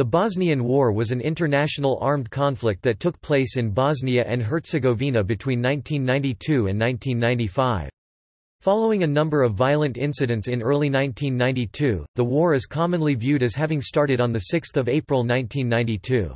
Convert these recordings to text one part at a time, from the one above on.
The Bosnian War was an international armed conflict that took place in Bosnia and Herzegovina between 1992 and 1995. Following a number of violent incidents in early 1992, the war is commonly viewed as having started on 6 April 1992.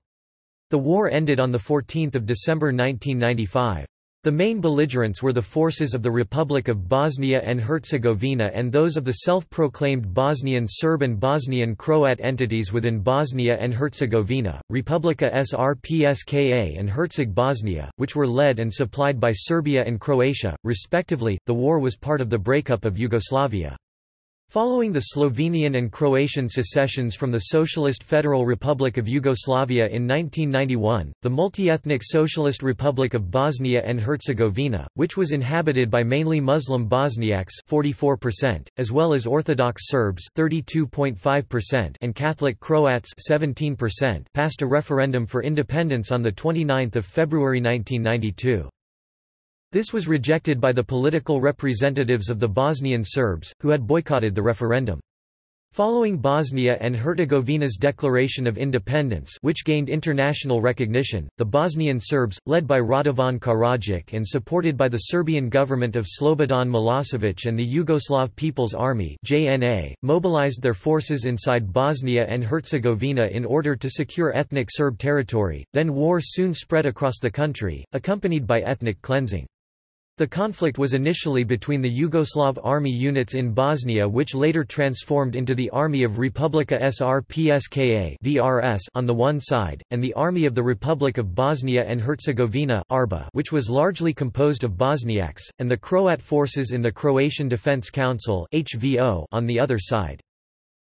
The war ended on 14 December 1995. The main belligerents were the forces of the Republic of Bosnia and Herzegovina and those of the self-proclaimed Bosnian Serb and Bosnian Croat entities within Bosnia and Herzegovina, Republika Srpska and Herzeg Bosnia, which were led and supplied by Serbia and Croatia, respectively. The war was part of the breakup of Yugoslavia. Following the Slovenian and Croatian secessions from the Socialist Federal Republic of Yugoslavia in 1991, the multi-ethnic Socialist Republic of Bosnia and Herzegovina, which was inhabited by mainly Muslim Bosniaks 44%, as well as Orthodox Serbs 32.5% and Catholic Croats 17%, passed a referendum for independence on 29 February 1992. This was rejected by the political representatives of the Bosnian Serbs, who had boycotted the referendum. Following Bosnia and Herzegovina's declaration of independence which gained international recognition, the Bosnian Serbs, led by Radovan Karadzic and supported by the Serbian government of Slobodan Milosevic and the Yugoslav People's Army JNA, mobilized their forces inside Bosnia and Herzegovina in order to secure ethnic Serb territory, then war soon spread across the country, accompanied by ethnic cleansing. The conflict was initially between the Yugoslav army units in Bosnia which later transformed into the Army of Republika Srpska (VRS) on the one side, and the Army of the Republic of Bosnia and Herzegovina (ARBA), which was largely composed of Bosniaks, and the Croat forces in the Croatian Defence Council (HVO) on the other side.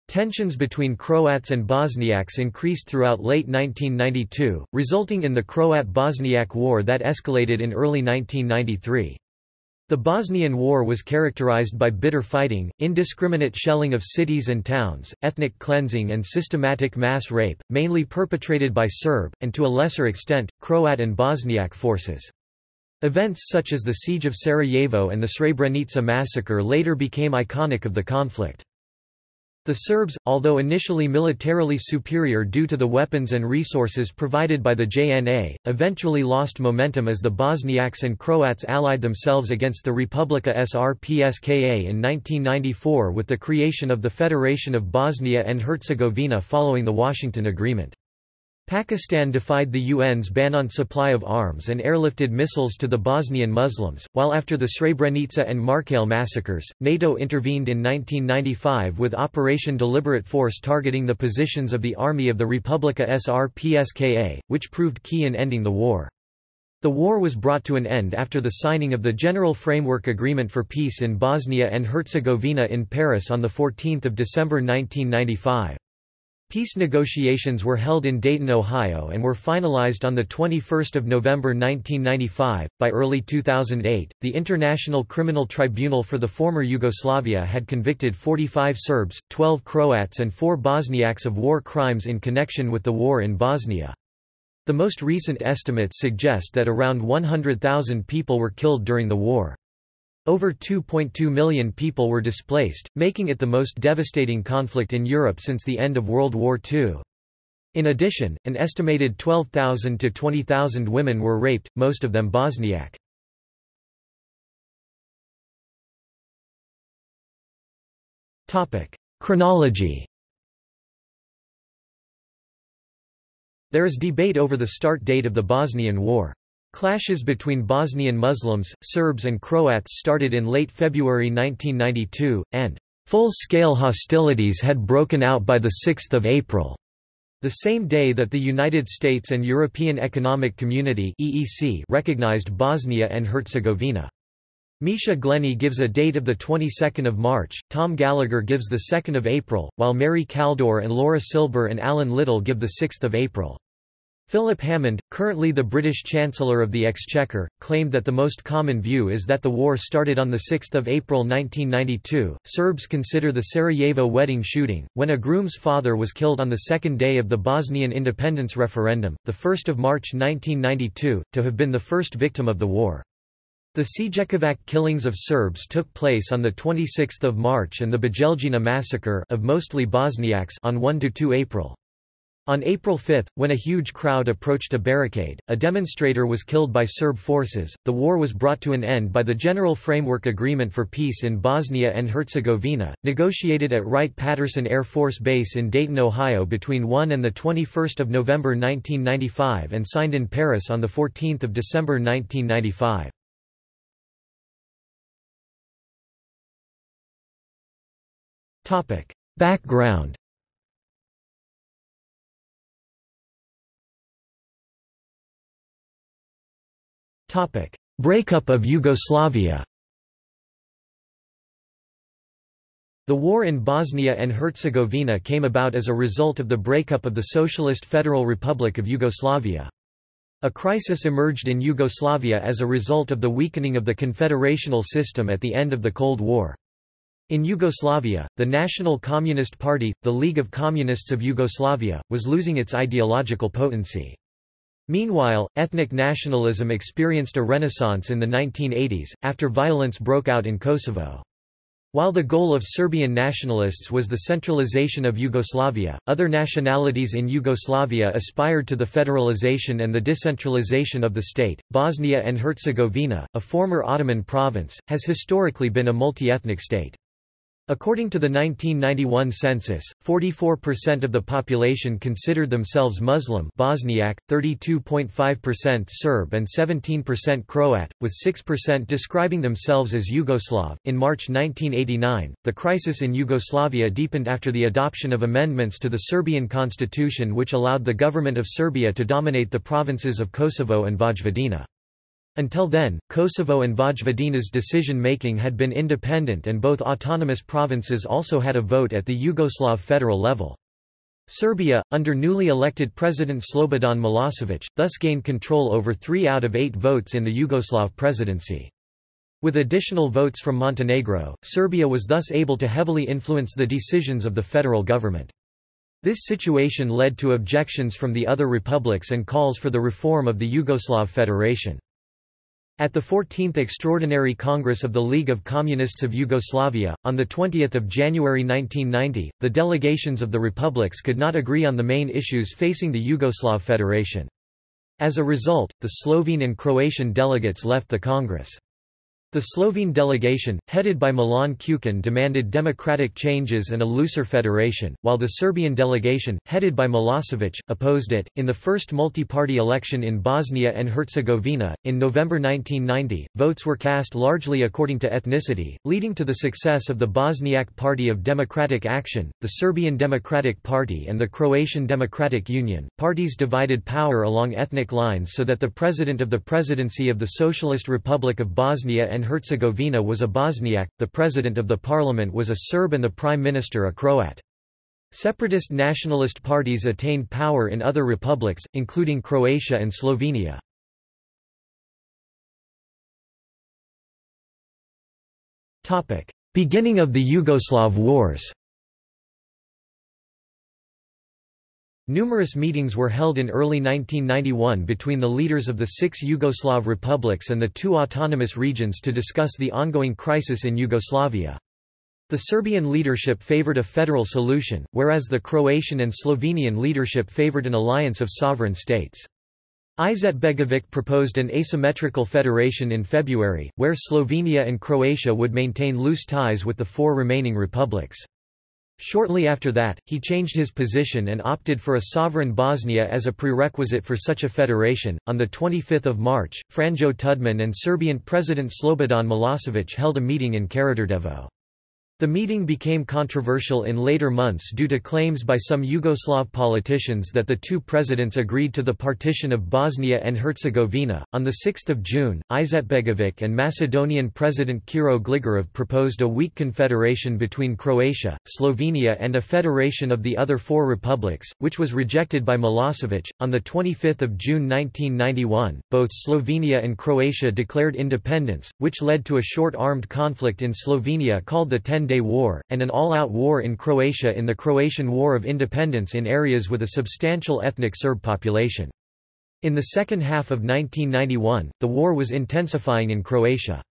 Tensions between Croats and Bosniaks increased throughout late 1992, resulting in the Croat-Bosniak War that escalated in early 1993. The Bosnian War was characterized by bitter fighting, indiscriminate shelling of cities and towns, ethnic cleansing and systematic mass rape, mainly perpetrated by Serb, and to a lesser extent, Croat and Bosniak forces. Events such as the Siege of Sarajevo and the Srebrenica massacre later became iconic of the conflict. The Serbs, although initially militarily superior due to the weapons and resources provided by the JNA, eventually lost momentum as the Bosniaks and Croats allied themselves against the Republika Srpska in 1994 with the creation of the Federation of Bosnia and Herzegovina following the Washington Agreement. Pakistan defied the UN's ban on supply of arms and airlifted missiles to the Bosnian Muslims, while after the Srebrenica and Markale massacres, NATO intervened in 1995 with Operation Deliberate Force targeting the positions of the Army of the Republika Srpska, which proved key in ending the war. The war was brought to an end after the signing of the General Framework Agreement for Peace in Bosnia and Herzegovina in Paris on 14 December 1995. Peace negotiations were held in Dayton, Ohio and were finalized on 21 November 1995. By early 2008, the International Criminal Tribunal for the former Yugoslavia had convicted 45 Serbs, 12 Croats and 4 Bosniaks of war crimes in connection with the war in Bosnia. The most recent estimates suggest that around 100,000 people were killed during the war. Over 2.2 million people were displaced, making it the most devastating conflict in Europe since the end of World War II. In addition, an estimated 12,000 to 20,000 women were raped, most of them Bosniak. Chronology There is debate over the start date of the Bosnian War. Clashes between Bosnian Muslims, Serbs and Croats started in late February 1992, and full-scale hostilities had broken out by 6 April. The same day that the United States and European Economic Community EEC recognized Bosnia and Herzegovina. Misha Glenny gives a date of the 22nd of March, Tom Gallagher gives the 2nd of April, while Mary Kaldor and Laura Silber and Alan Little give the 6th of April. Philip Hammond, currently the British Chancellor of the Exchequer, claimed that the most common view is that the war started on 6 April 1992. Serbs consider the Sarajevo wedding shooting, when a groom's father was killed on the second day of the Bosnian independence referendum, 1 March 1992, to have been the first victim of the war. The Sijekovac killings of Serbs took place on 26 March and the Bijeljina massacre of mostly Bosniaks on 1–2 April. On April 5, when a huge crowd approached a barricade, a demonstrator was killed by Serb forces. The war was brought to an end by the General Framework Agreement for Peace in Bosnia and Herzegovina, negotiated at Wright-Patterson Air Force Base in Dayton, Ohio between 1 and 21 November 1995 and signed in Paris on 14 December 1995. Background Breakup of Yugoslavia The war in Bosnia and Herzegovina came about as a result of the breakup of the Socialist Federal Republic of Yugoslavia. A crisis emerged in Yugoslavia as a result of the weakening of the confederational system at the end of the Cold War. In Yugoslavia, the National Communist Party, the League of Communists of Yugoslavia, was losing its ideological potency. Meanwhile, ethnic nationalism experienced a renaissance in the 1980s, after violence broke out in Kosovo. While the goal of Serbian nationalists was the centralization of Yugoslavia, other nationalities in Yugoslavia aspired to the federalization and the decentralization of the state. Bosnia and Herzegovina, a former Ottoman province, has historically been a multi-ethnic state. According to the 1991 census, 44% of the population considered themselves Muslim Bosniak, 32.5% Serb and 17% Croat, with 6% describing themselves as Yugoslav. In March 1989, the crisis in Yugoslavia deepened after the adoption of amendments to the Serbian constitution which allowed the government of Serbia to dominate the provinces of Kosovo and Vojvodina. Until then, Kosovo and Vojvodina's decision-making had been independent and both autonomous provinces also had a vote at the Yugoslav federal level. Serbia, under newly elected President Slobodan Milosevic, thus gained control over three out of eight votes in the Yugoslav presidency. With additional votes from Montenegro, Serbia was thus able to heavily influence the decisions of the federal government. This situation led to objections from the other republics and calls for the reform of the Yugoslav Federation. At the 14th Extraordinary Congress of the League of Communists of Yugoslavia, on 20 January 1990, the delegations of the republics could not agree on the main issues facing the Yugoslav Federation. As a result, the Slovene and Croatian delegates left the Congress. The Slovene delegation, headed by Milan Kučan demanded democratic changes and a looser federation, while the Serbian delegation, headed by Milosevic, opposed it. In the first multi-party election in Bosnia and Herzegovina, in November 1990, votes were cast largely according to ethnicity, leading to the success of the Bosniak Party of Democratic Action, the Serbian Democratic Party and the Croatian Democratic Union. Parties divided power along ethnic lines so that the president of the presidency of the Socialist Republic of Bosnia and Herzegovina was a Bosniak, the president of the parliament was a Serb and the prime minister a Croat. Separatist nationalist parties attained power in other republics, including Croatia and Slovenia. Beginning of the Yugoslav Wars Numerous meetings were held in early 1991 between the leaders of the six Yugoslav republics and the two autonomous regions to discuss the ongoing crisis in Yugoslavia. The Serbian leadership favored a federal solution, whereas the Croatian and Slovenian leadership favored an alliance of sovereign states. Izetbegovic proposed an asymmetrical federation in February, where Slovenia and Croatia would maintain loose ties with the four remaining republics. Shortly after that, he changed his position and opted for a sovereign Bosnia as a prerequisite for such a federation. On the 25th of March, Franjo Tudman and Serbian President Slobodan Milosevic held a meeting in Karađorđevo. The meeting became controversial in later months due to claims by some Yugoslav politicians that the two presidents agreed to the partition of Bosnia and Herzegovina. On 6 June, Izetbegovic and Macedonian President Kiro Gligorov proposed a weak confederation between Croatia, Slovenia, and a federation of the other four republics, which was rejected by Milosevic. On 25 June 1991, both Slovenia and Croatia declared independence, which led to a short armed conflict in Slovenia called the Ten Day War, and an all-out war in Croatia in the Croatian War of Independence in areas with a substantial ethnic Serb population. In the second half of 1991, the war was intensifying in Croatia.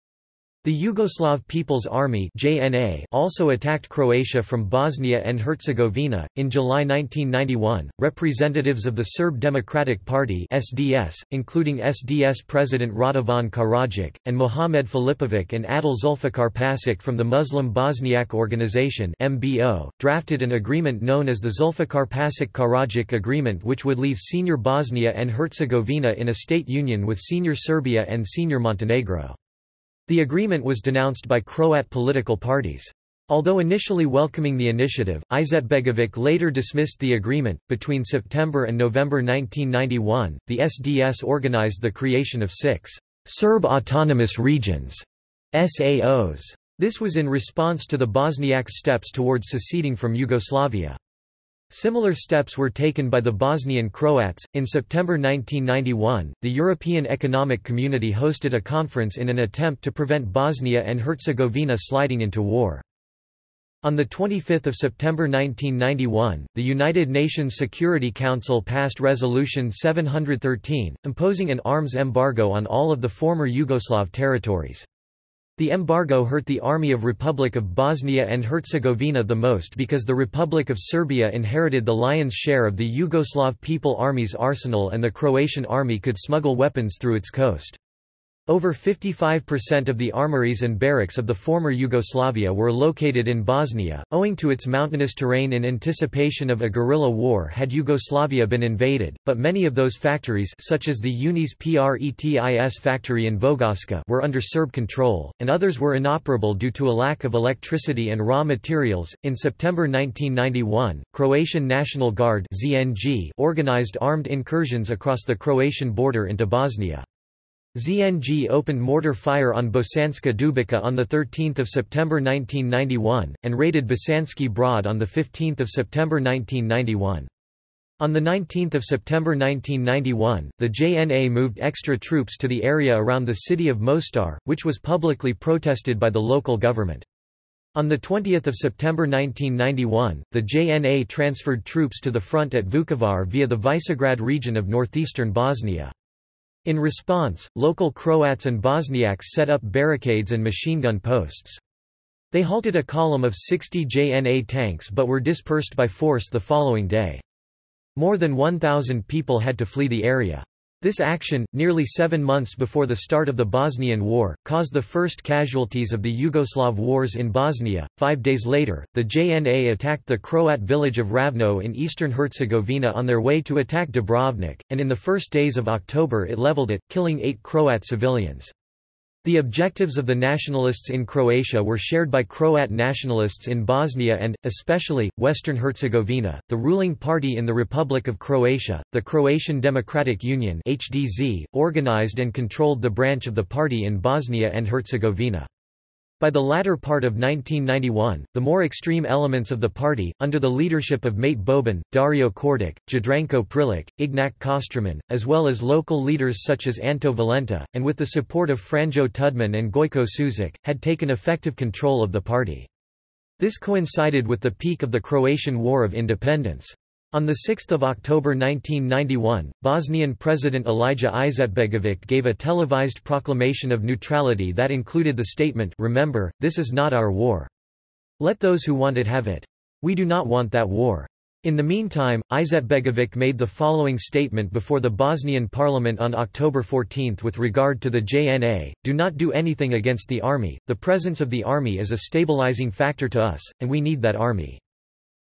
The Yugoslav People's Army (JNA) also attacked Croatia from Bosnia and Herzegovina in July 1991. Representatives of the Serb Democratic Party (SDS), including SDS President Radovan Karadzic and Mohamed Filipovic and Adil Zulfikarpašić from the Muslim Bosniak Organization (MBO), drafted an agreement known as the Zulfikarpašić-Karadzic Agreement, which would leave senior Bosnia and Herzegovina in a state union with senior Serbia and senior Montenegro. The agreement was denounced by Croat political parties. Although initially welcoming the initiative, Izetbegovic later dismissed the agreement. Between September and November 1991, the SDS organized the creation of six Serb autonomous regions SAOs. This was in response to the Bosniaks' steps towards seceding from Yugoslavia. Similar steps were taken by the Bosnian Croats. In September 1991, the European Economic Community hosted a conference in an attempt to prevent Bosnia and Herzegovina sliding into war. On 25 September 1991, the United Nations Security Council passed Resolution 713, imposing an arms embargo on all of the former Yugoslav territories. The embargo hurt the Army of Republic of Bosnia and Herzegovina the most because the Republic of Serbia inherited the lion's share of the Yugoslav People Army's arsenal and the Croatian army could smuggle weapons through its coast. Over 55% of the armories and barracks of the former Yugoslavia were located in Bosnia, owing to its mountainous terrain in anticipation of a guerrilla war had Yugoslavia been invaded, but many of those factories such as the Unis Pretis factory in Vogoska were under Serb control, and others were inoperable due to a lack of electricity and raw materials. In September 1991, Croatian National Guard (ZNG) organized armed incursions across the Croatian border into Bosnia. ZNG opened mortar fire on Bosanska Dubica on 13 September 1991, and raided Bosanski Brod on 15 September 1991. On 19 September 1991, the JNA moved extra troops to the area around the city of Mostar, which was publicly protested by the local government. On 20 September 1991, the JNA transferred troops to the front at Vukovar via the Visegrad region of northeastern Bosnia. In response, local Croats and Bosniaks set up barricades and machine gun posts. They halted a column of 60 JNA tanks but were dispersed by force the following day. More than 1,000 people had to flee the area. This action, nearly seven months before the start of the Bosnian War, caused the first casualties of the Yugoslav wars in Bosnia. Five days later, the JNA attacked the Croat village of Ravno in eastern Herzegovina on their way to attack Dubrovnik, and in the first days of October it leveled it, killing eight Croat civilians. The objectives of the nationalists in Croatia were shared by Croat nationalists in Bosnia and, especially, Western Herzegovina. The ruling party in the Republic of Croatia, the Croatian Democratic Union (HDZ), organized and controlled the branch of the party in Bosnia and Herzegovina. By the latter part of 1991, the more extreme elements of the party, under the leadership of Mate Boban, Dario Kordic, Jadranko Prlić, Ignac Koštroman, as well as local leaders such as Anto Valenta, and with the support of Franjo Tudman and Gojko Šušak, had taken effective control of the party. This coincided with the peak of the Croatian War of Independence. On 6 October 1991, Bosnian President Alija Izetbegovic gave a televised proclamation of neutrality that included the statement Remember, this is not our war. Let those who want it have it. We do not want that war. In the meantime, Izetbegovic made the following statement before the Bosnian parliament on October 14 with regard to the JNA, do not do anything against the army, the presence of the army is a stabilizing factor to us, and we need that army.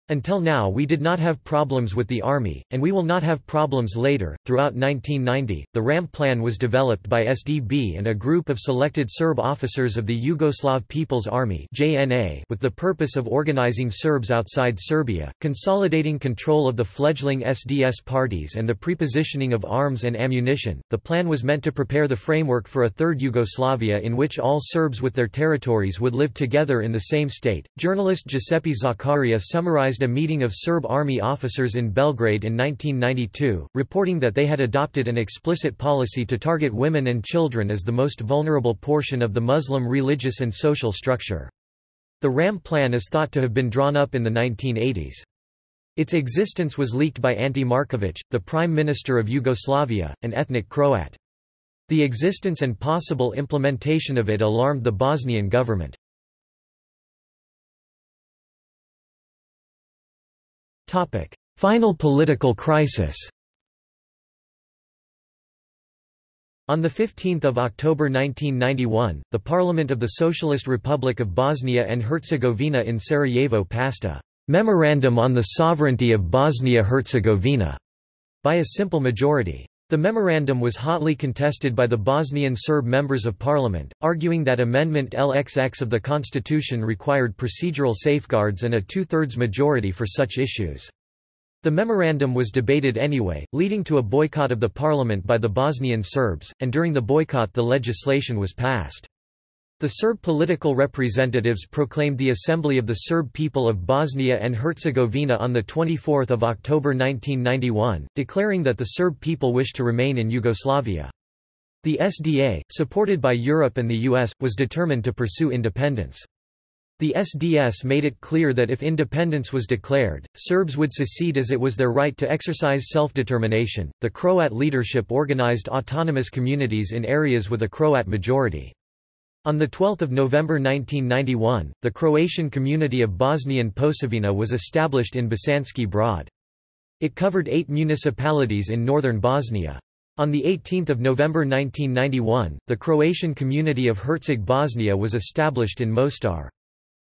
Until now we did not have problems with the army, and we will not have problems later. Throughout 1990, the RAM plan was developed by SDB and a group of selected Serb officers of the Yugoslav People's Army (JNA) with the purpose of organizing Serbs outside Serbia, consolidating control of the fledgling SDS parties and the prepositioning of arms and ammunition. The plan was meant to prepare the framework for a third Yugoslavia in which all Serbs with their territories would live together in the same state. Journalist Giuseppe Zaccaria summarized organized a meeting of Serb army officers in Belgrade in 1992, reporting that they had adopted an explicit policy to target women and children as the most vulnerable portion of the Muslim religious and social structure. The RAM plan is thought to have been drawn up in the 1980s. Its existence was leaked by Ante Marković, the Prime Minister of Yugoslavia, an ethnic Croat. The existence and possible implementation of it alarmed the Bosnian government. Final political crisis On 15 October 1991, the Parliament of the Socialist Republic of Bosnia and Herzegovina in Sarajevo passed a «Memorandum on the Sovereignty of Bosnia-Herzegovina» by a simple majority. The memorandum was hotly contested by the Bosnian Serb members of parliament, arguing that Amendment LXX of the constitution required procedural safeguards and a two-thirds majority for such issues. The memorandum was debated anyway, leading to a boycott of the parliament by the Bosnian Serbs, and during the boycott the legislation was passed. The Serb political representatives proclaimed the Assembly of the Serb People of Bosnia and Herzegovina on 24 October 1991, declaring that the Serb people wished to remain in Yugoslavia. The SDA, supported by Europe and the US, was determined to pursue independence. The SDS made it clear that if independence was declared, Serbs would secede as it was their right to exercise self-determination. The Croat leadership organized autonomous communities in areas with a Croat majority. On 12 November 1991, the Croatian community of Bosnian Posavina was established in Bosanski Brod. It covered eight municipalities in northern Bosnia. On 18 November 1991, the Croatian community of Herceg Bosnia was established in Mostar.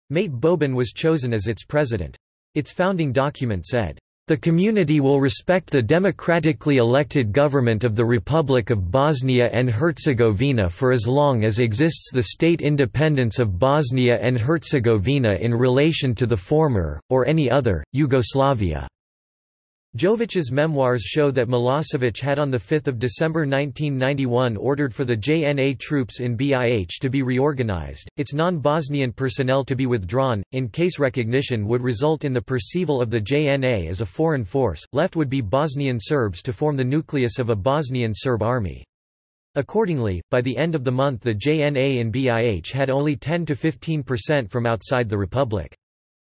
Mate Boban was chosen as its president. Its founding document said, the community will respect the democratically elected government of the Republic of Bosnia and Herzegovina for as long as exists the state independence of Bosnia and Herzegovina in relation to the former, or any other, Yugoslavia. Jovic's memoirs show that Milosevic had on 5 December 1991 ordered for the JNA troops in BIH to be reorganized, its non-Bosnian personnel to be withdrawn, in case recognition would result in the perceival of the JNA as a foreign force, left would be Bosnian Serbs to form the nucleus of a Bosnian Serb army. Accordingly, by the end of the month the JNA in BIH had only 10–15% from outside the republic.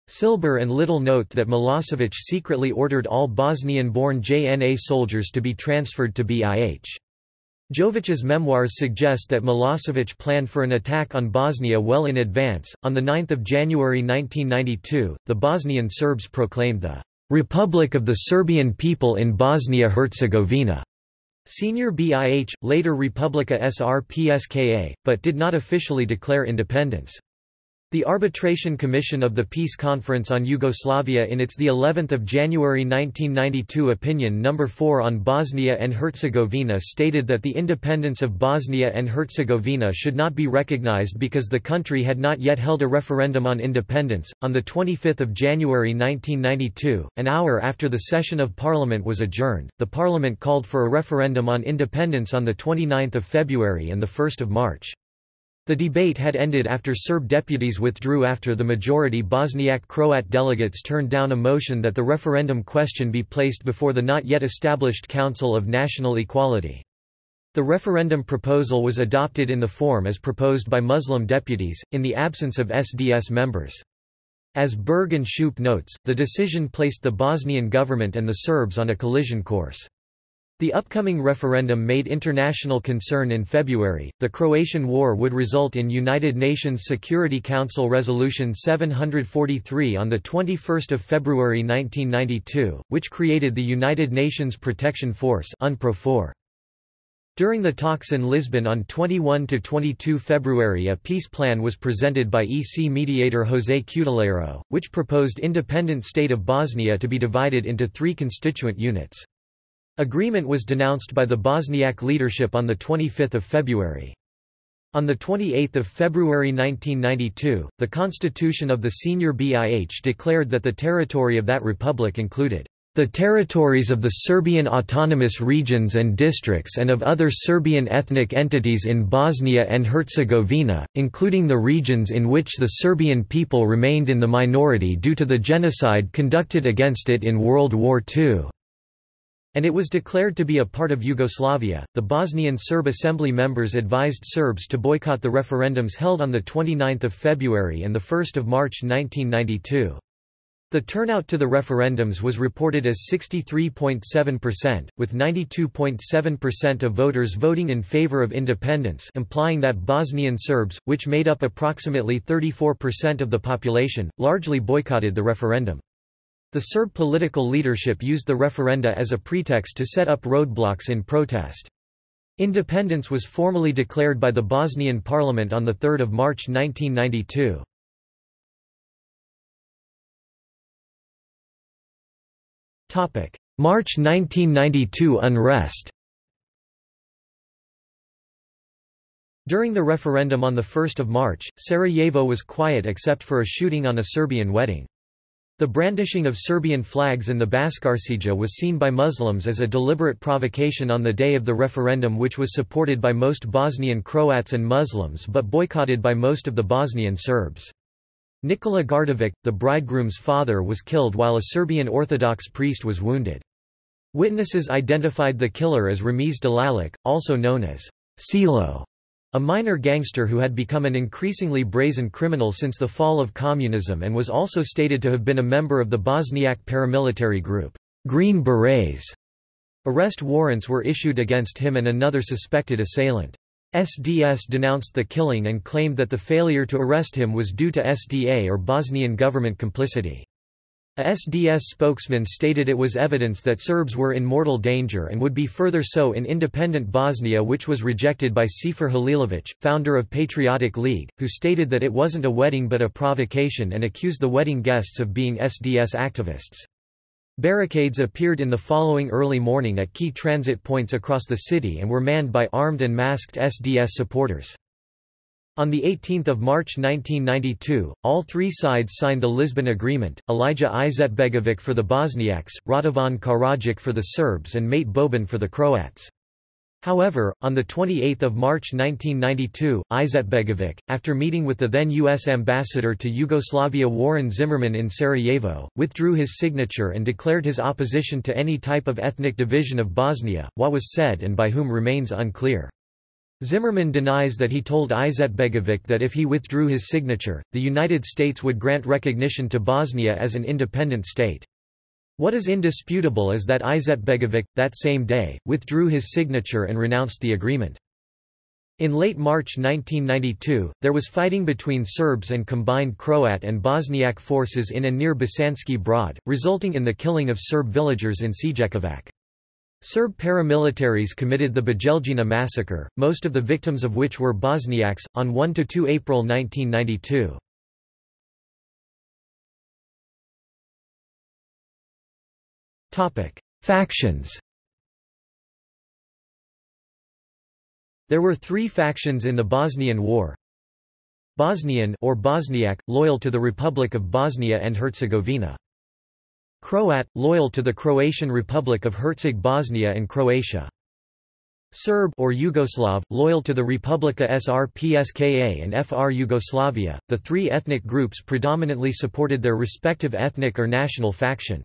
Silber and Little note that Milosevic secretly ordered all Bosnian-born JNA soldiers to be transferred to BIH. Jovic's memoirs suggest that Milosevic planned for an attack on Bosnia well in advance. On 9 January 1992, the Bosnian Serbs proclaimed the Republic of the Serbian People in Bosnia-Herzegovina. Senior BIH, later Republika Srpska, but did not officially declare independence. The Arbitration Commission of the Peace Conference on Yugoslavia in its the 11th of January 1992 opinion number 4 on Bosnia and Herzegovina stated that the independence of Bosnia and Herzegovina should not be recognized because the country had not yet held a referendum on independence. On the 25th of January 1992, an hour after the session of parliament was adjourned, the parliament called for a referendum on independence on the 29th of February and the 1st of March. The debate had ended after Serb deputies withdrew after the majority Bosniak Croat delegates turned down a motion that the referendum question be placed before the not yet established Council of National Equality. The referendum proposal was adopted in the form as proposed by Muslim deputies, in the absence of SDS members. As Burg and Shoup notes, the decision placed the Bosnian government and the Serbs on a collision course. The upcoming referendum made international concern in February. The Croatian War would result in United Nations Security Council Resolution 743 on the 21st of February 1992, which created the United Nations Protection Force UNPROFOR. During the talks in Lisbon on 21 to 22 February a peace plan was presented by EC mediator José Cutileiro, which proposed independent state of Bosnia to be divided into three constituent units. Agreement was denounced by the Bosniak leadership on 25 February. On 28 February 1992, the constitution of the senior BIH declared that the territory of that republic included the territories of the Serbian autonomous regions and districts and of other Serbian ethnic entities in Bosnia and Herzegovina, including the regions in which the Serbian people remained in the minority due to the genocide conducted against it in World War II and it was declared to be a part of Yugoslavia. The Bosnian Serb Assembly members advised Serbs to boycott the referendums held on the 29th of February and the 1st of March 1992. The turnout to the referendums was reported as 63.7%, with 92.7% of voters voting in favor of independence implying that Bosnian Serbs, which made up approximately 34% of the population, largely boycotted the referendum. The Serb political leadership used the referenda as a pretext to set up roadblocks in protest. Independence was formally declared by the Bosnian parliament on 3 March 1992. March 1992 unrest During the referendum on 1 March, Sarajevo was quiet except for a shooting on a Serbian wedding. The brandishing of Serbian flags in the Baškaršija was seen by Muslims as a deliberate provocation on the day of the referendum which was supported by most Bosnian Croats and Muslims but boycotted by most of the Bosnian Serbs. Nikola Gardovic, the bridegroom's father was killed while a Serbian Orthodox priest was wounded. Witnesses identified the killer as Ramiz Delalic, also known as Silo, a minor gangster who had become an increasingly brazen criminal since the fall of communism and was also stated to have been a member of the Bosniak paramilitary group, Green Berets. Arrest warrants were issued against him and another suspected assailant. SDS denounced the killing and claimed that the failure to arrest him was due to SDA or Bosnian government complicity. A SDS spokesman stated it was evidence that Serbs were in mortal danger and would be further so in independent Bosnia which was rejected by Sefer Halilović, founder of Patriotic League, who stated that it wasn't a wedding but a provocation and accused the wedding guests of being SDS activists. Barricades appeared in the following early morning at key transit points across the city and were manned by armed and masked SDS supporters. On 18 March 1992, all three sides signed the Lisbon Agreement, Alija Izetbegovic for the Bosniaks, Radovan Karadzic for the Serbs and Mate Boban for the Croats. However, on 28 March 1992, Izetbegovic, after meeting with the then U.S. ambassador to Yugoslavia Warren Zimmerman in Sarajevo, withdrew his signature and declared his opposition to any type of ethnic division of Bosnia, what was said and by whom remains unclear. Zimmerman denies that he told Izetbegovic that if he withdrew his signature, the United States would grant recognition to Bosnia as an independent state. What is indisputable is that Izetbegovic, that same day, withdrew his signature and renounced the agreement. In late March 1992, there was fighting between Serbs and combined Croat and Bosniak forces in and near Bosanski Brod, resulting in the killing of Serb villagers in Sijekovac. Serb paramilitaries committed the Bijeljina massacre, most of the victims of which were Bosniaks, on 1–2 April 1992. Topic: Factions. There were three factions in the Bosnian War. Bosnian or Bosniak, loyal to the Republic of Bosnia and Herzegovina. Croat, loyal to the Croatian Republic of Herzeg Bosnia and Croatia. Serb or Yugoslav, loyal to the Republika Srpska and FR Yugoslavia. The three ethnic groups predominantly supported their respective ethnic or national faction.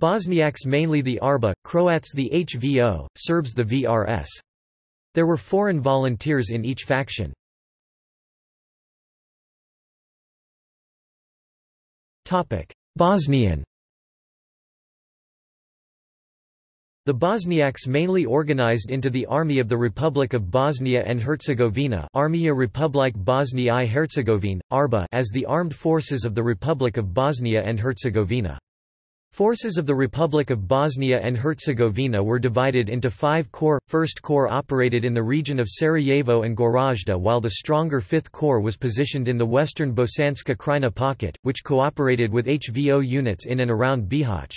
Bosniaks mainly the Arba, Croats the HVO, Serbs the VRS. There were foreign volunteers in each faction. Bosnian The Bosniaks mainly organized into the Army of the Republic of Bosnia and Herzegovina Armija Republike Bosne i Herzegovine, ARBA as the armed forces of the Republic of Bosnia and Herzegovina. Forces of the Republic of Bosnia and Herzegovina were divided into five corps. First Corps operated in the region of Sarajevo and Goražde while the stronger Fifth Corps was positioned in the western Bosanska Krajina pocket, which cooperated with HVO units in and around Bihać.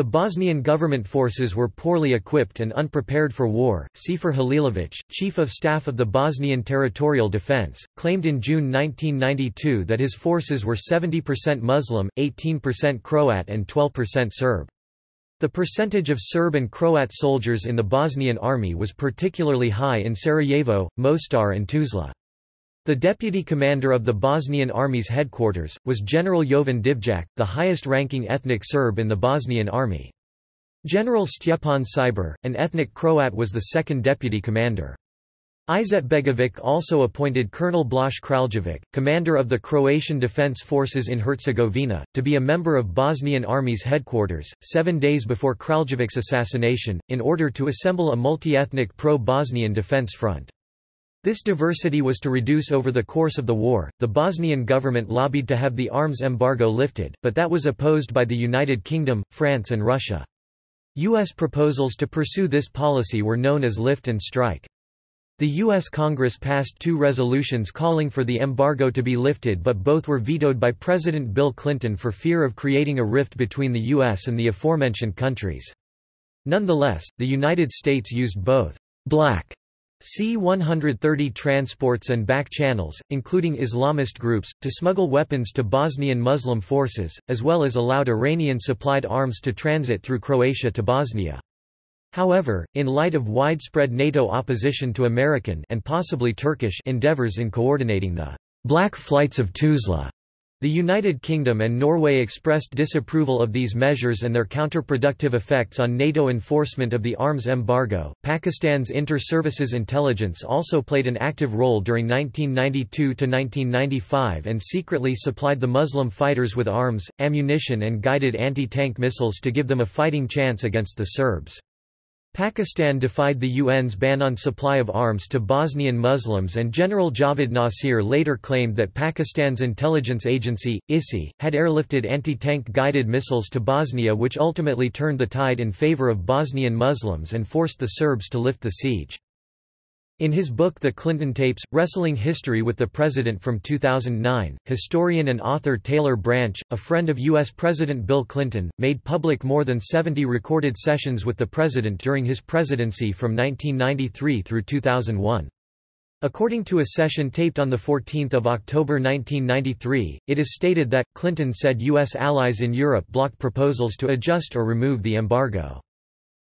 The Bosnian government forces were poorly equipped and unprepared for war. Sefer Halilović, chief of staff of the Bosnian Territorial Defense, claimed in June 1992 that his forces were 70% Muslim, 18% Croat, and 12% Serb. The percentage of Serb and Croat soldiers in the Bosnian army was particularly high in Sarajevo, Mostar, and Tuzla. The deputy commander of the Bosnian Army's headquarters, was General Jovan Divjak, the highest-ranking ethnic Serb in the Bosnian Army. General Stjepan Šiber, an ethnic Croat was the second deputy commander. Izetbegovic also appointed Colonel Blaž Kraljevic, commander of the Croatian Defence Forces in Herzegovina, to be a member of Bosnian Army's headquarters, seven days before Kraljevic's assassination, in order to assemble a multi-ethnic pro-Bosnian defence front. This diversity was to reduce over the course of the war. The Bosnian government lobbied to have the arms embargo lifted, but that was opposed by the United Kingdom, France, and Russia. U.S. proposals to pursue this policy were known as lift and strike. The U.S. Congress passed two resolutions calling for the embargo to be lifted but both were vetoed by President Bill Clinton for fear of creating a rift between the U.S. and the aforementioned countries. Nonetheless, the United States used both black C-130 transports and back channels, including Islamist groups, to smuggle weapons to Bosnian Muslim forces, as well as allowed Iranian-supplied arms to transit through Croatia to Bosnia. However, in light of widespread NATO opposition to American and possibly Turkish endeavors in coordinating the Black Flights of Tuzla, the United Kingdom and Norway expressed disapproval of these measures and their counterproductive effects on NATO enforcement of the arms embargo. Pakistan's inter-services intelligence also played an active role during 1992 to 1995 and secretly supplied the Muslim fighters with arms, ammunition and guided anti-tank missiles to give them a fighting chance against the Serbs. Pakistan defied the UN's ban on supply of arms to Bosnian Muslims and General Javed Nasir later claimed that Pakistan's intelligence agency, ISI, had airlifted anti-tank guided missiles to Bosnia which ultimately turned the tide in favor of Bosnian Muslims and forced the Serbs to lift the siege. In his book The Clinton Tapes, Wrestling History with the President from 2009, historian and author Taylor Branch, a friend of U.S. President Bill Clinton, made public more than 70 recorded sessions with the president during his presidency from 1993 through 2001. According to a session taped on 14 October 1993, it is stated that, Clinton said U.S. allies in Europe blocked proposals to adjust or remove the embargo.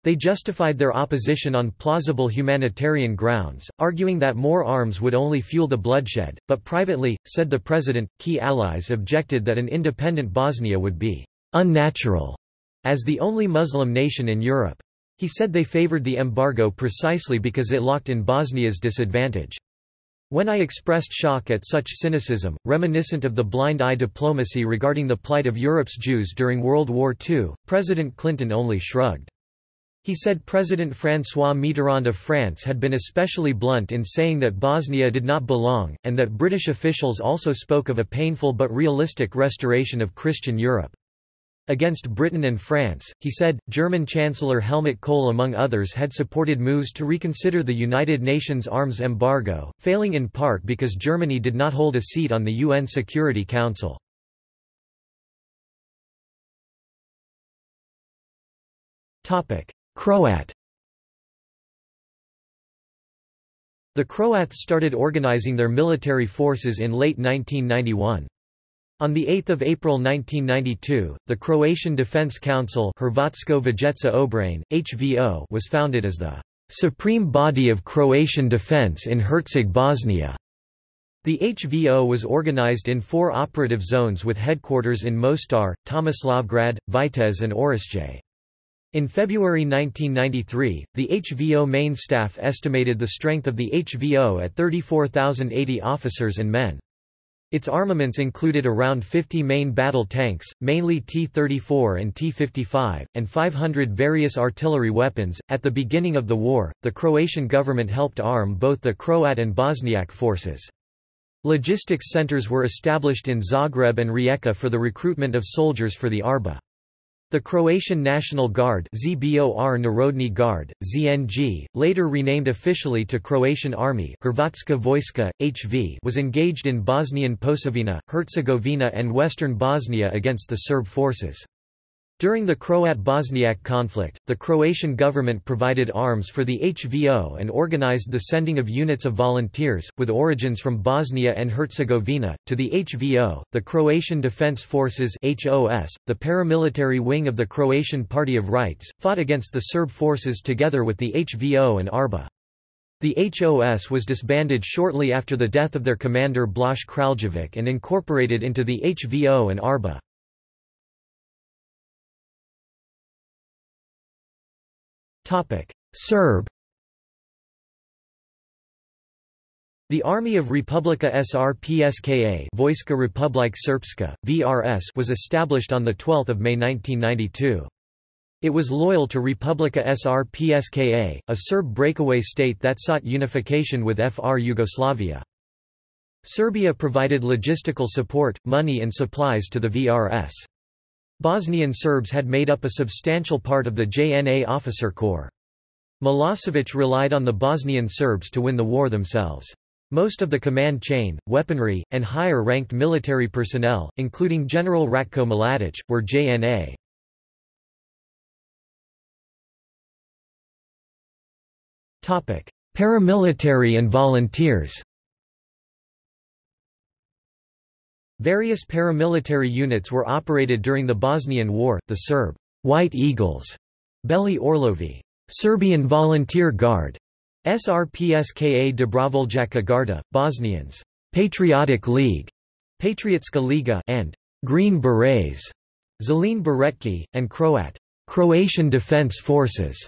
They justified their opposition on plausible humanitarian grounds, arguing that more arms would only fuel the bloodshed, but privately, said the president, key allies objected that an independent Bosnia would be unnatural as the only Muslim nation in Europe. He said they favored the embargo precisely because it locked in Bosnia's disadvantage. When I expressed shock at such cynicism, reminiscent of the blind eye diplomacy regarding the plight of Europe's Jews during World War II, President Clinton only shrugged. He said President François Mitterrand of France had been especially blunt in saying that Bosnia did not belong, and that British officials also spoke of a painful but realistic restoration of Christian Europe. Against Britain and France, he said, German Chancellor Helmut Kohl among others had supported moves to reconsider the United Nations arms embargo, failing in part because Germany did not hold a seat on the UN Security Council. Croat The Croats started organizing their military forces in late 1991. On 8 April 1992, the Croatian Defense Council Hrvatsko Vijeće Obrane, HVO was founded as the supreme body of Croatian defense in Herceg Bosnia. The HVO was organized in four operative zones with headquarters in Mostar, Tomislavgrad, Vitez and Orašje. In February 1993, the HVO main staff estimated the strength of the HVO at 34,080 officers and men. Its armaments included around 50 main battle tanks, mainly T-34 and T-55, and 500 various artillery weapons. At the beginning of the war, the Croatian government helped arm both the Croat and Bosniak forces. Logistics centers were established in Zagreb and Rijeka for the recruitment of soldiers for the ARBA. The Croatian National Guard ZBOR Narodni Guard, ZNG, later renamed officially to Croatian Army Hrvatska Vojska, HV was engaged in Bosnian Posavina, Herzegovina and western Bosnia against the Serb forces. During the Croat-Bosniak conflict, the Croatian government provided arms for the HVO and organized the sending of units of volunteers, with origins from Bosnia and Herzegovina, to the HVO. The Croatian Defense Forces (HOS), the paramilitary wing of the Croatian Party of Rights, fought against the Serb forces together with the HVO and ARBA. The HOS was disbanded shortly after the death of their commander Blaž Kraljevic and incorporated into the HVO and ARBA. Serb The Army of Republika Srpska Vojska Republike Srpske, VRS was established on 12 May 1992. It was loyal to Republika Srpska, a Serb breakaway state that sought unification with FR Yugoslavia. Serbia provided logistical support, money and supplies to the VRS. Bosnian Serbs had made up a substantial part of the JNA officer corps. Milosevic relied on the Bosnian Serbs to win the war themselves. Most of the command chain, weaponry, and higher-ranked military personnel, including General Ratko Mladic, were JNA. Paramilitary and volunteers Various paramilitary units were operated during the Bosnian War, the Serb White Eagles, Beli Orlovi, Serbian Volunteer Guard, SRPSKA Dobrovoljaka Garda, Bosnians, Patriotic League, Patriotska Liga, and Green Berets, Zelene Beretki, and Croat, Croatian Defense Forces,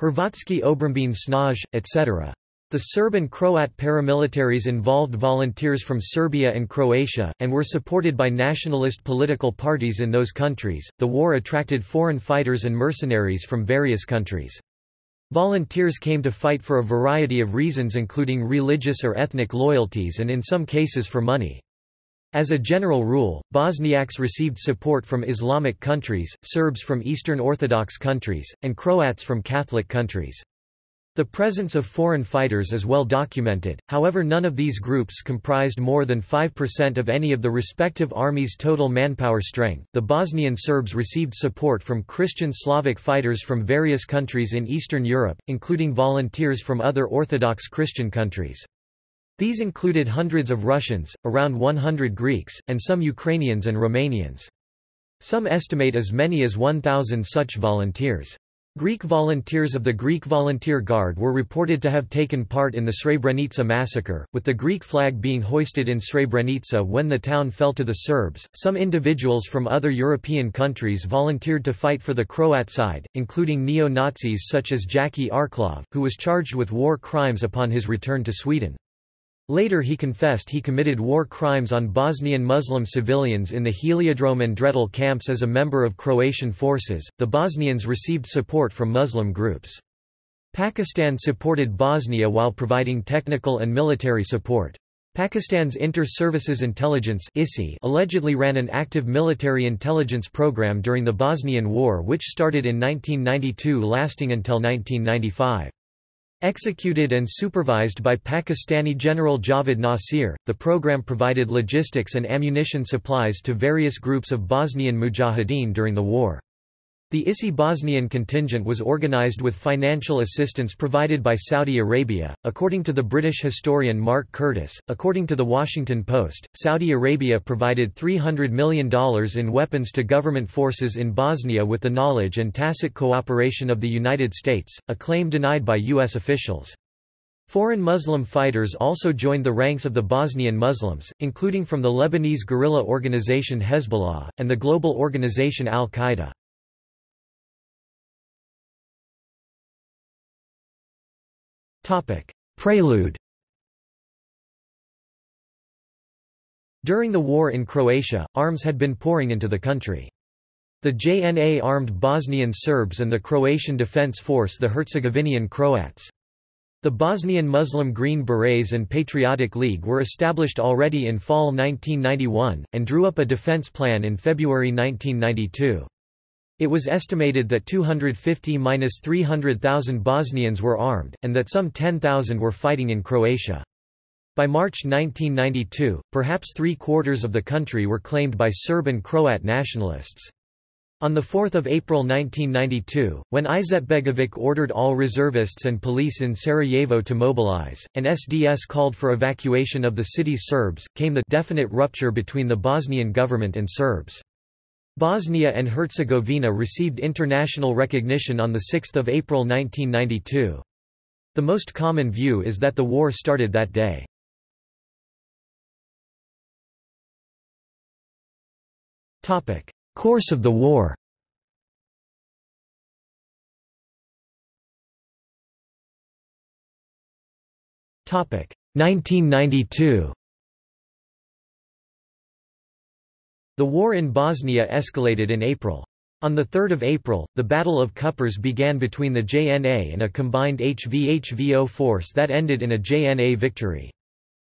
Hrvatski Obrambeni Snage, etc. The Serb and Croat paramilitaries involved volunteers from Serbia and Croatia, and were supported by nationalist political parties in those countries. The war attracted foreign fighters and mercenaries from various countries. Volunteers came to fight for a variety of reasons including religious or ethnic loyalties and in some cases for money. As a general rule, Bosniaks received support from Islamic countries, Serbs from Eastern Orthodox countries, and Croats from Catholic countries. The presence of foreign fighters is well documented, however none of these groups comprised more than 5% of any of the respective armies' total manpower strength. The Bosnian Serbs received support from Christian Slavic fighters from various countries in Eastern Europe, including volunteers from other Orthodox Christian countries. These included hundreds of Russians, around 100 Greeks, and some Ukrainians and Romanians. Some estimate as many as 1,000 such volunteers. Greek volunteers of the Greek Volunteer Guard were reported to have taken part in the Srebrenica massacre, with the Greek flag being hoisted in Srebrenica when the town fell to the Serbs. Some individuals from other European countries volunteered to fight for the Croat side, including neo Nazis such as Jackie Arklov, who was charged with war crimes upon his return to Sweden. Later he confessed he committed war crimes on Bosnian Muslim civilians in the Heliodrome and Dretelj camps as a member of Croatian forces. The Bosnians received support from Muslim groups. Pakistan supported Bosnia while providing technical and military support. Pakistan's Inter-Services Intelligence allegedly ran an active military intelligence program during the Bosnian War which started in 1992 lasting until 1995. Executed and supervised by Pakistani General Javed Nasir, the program provided logistics and ammunition supplies to various groups of Bosnian mujahideen during the war. The ISI Bosnian contingent was organized with financial assistance provided by Saudi Arabia, according to the British historian Mark Curtis. According to The Washington Post, Saudi Arabia provided $300 million in weapons to government forces in Bosnia with the knowledge and tacit cooperation of the United States, a claim denied by U.S. officials. Foreign Muslim fighters also joined the ranks of the Bosnian Muslims, including from the Lebanese guerrilla organization Hezbollah, and the global organization Al-Qaeda. Prelude During the war in Croatia, arms had been pouring into the country. The JNA armed Bosnian Serbs and the Croatian Defence Force the Herzegovinian Croats. The Bosnian Muslim Green Berets and Patriotic League were established already in fall 1991, and drew up a defence plan in February 1992. It was estimated that 250–300,000 Bosnians were armed, and that some 10,000 were fighting in Croatia. By March 1992, perhaps three-quarters of the country were claimed by Serb and Croat nationalists. On 4 April 1992, when Izetbegovic ordered all reservists and police in Sarajevo to mobilize, and SDS called for evacuation of the city's Serbs, came the definite rupture between the Bosnian government and Serbs. Bosnia and Herzegovina received international recognition on 6 April 1992. The most common view is that the war started that day. Course of the war Topic 1992 The war in Bosnia escalated in April. On 3 April, the Battle of Kupres began between the JNA and a combined HVHVO force that ended in a JNA victory.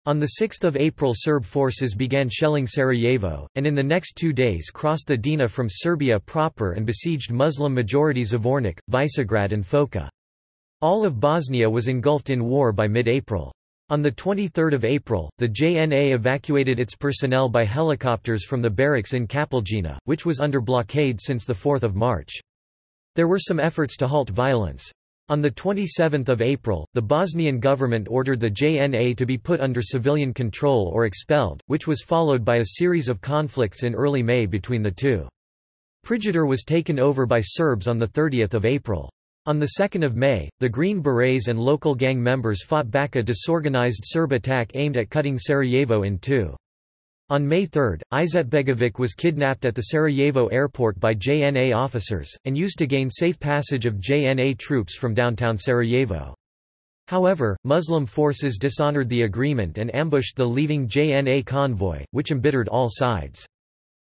On 6 April Serb forces began shelling Sarajevo, and in the next two days crossed the Drina from Serbia proper and besieged Muslim-majority Zvornik, Visegrad and Foča. All of Bosnia was engulfed in war by mid-April. On 23 April, the JNA evacuated its personnel by helicopters from the barracks in Kapljina, which was under blockade since 4 March. There were some efforts to halt violence. On 27 April, the Bosnian government ordered the JNA to be put under civilian control or expelled, which was followed by a series of conflicts in early May between the two. Prijedor was taken over by Serbs on 30 April. On 2 May, the Green Berets and local gang members fought back a disorganized Serb attack aimed at cutting Sarajevo in two. On May 3, Izetbegovic was kidnapped at the Sarajevo airport by JNA officers, and used to gain safe passage of JNA troops from downtown Sarajevo. However, Muslim forces dishonored the agreement and ambushed the leaving JNA convoy, which embittered all sides.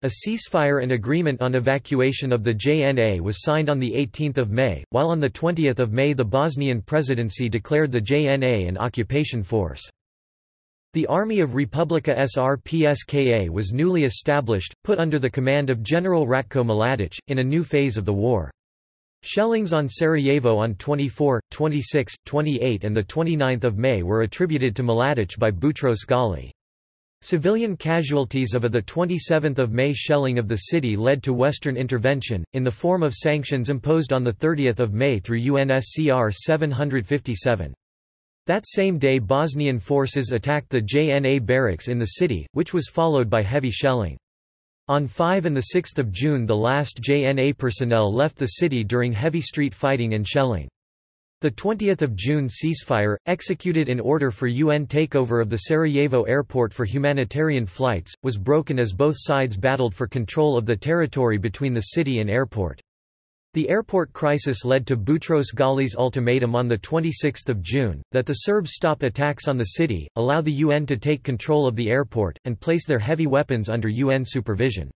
A ceasefire and agreement on evacuation of the JNA was signed on 18 May, while on 20 May the Bosnian presidency declared the JNA an occupation force. The Army of Republika Srpska was newly established, put under the command of General Ratko Mladic, in a new phase of the war. Shellings on Sarajevo on 24, 26, 28 and 29 May were attributed to Mladic by Boutros Ghali. Civilian casualties of a 27 May shelling of the city led to Western intervention, in the form of sanctions imposed on 30 May through UNSCR 757. That same day Bosnian forces attacked the JNA barracks in the city, which was followed by heavy shelling. On 5 and 6 June the last JNA personnel left the city during heavy street fighting and shelling. The 20th of June ceasefire, executed in order for UN takeover of the Sarajevo airport for humanitarian flights, was broken as both sides battled for control of the territory between the city and airport. The airport crisis led to Boutros Ghali's ultimatum on 26 June, that the Serbs stop attacks on the city, allow the UN to take control of the airport, and place their heavy weapons under UN supervision.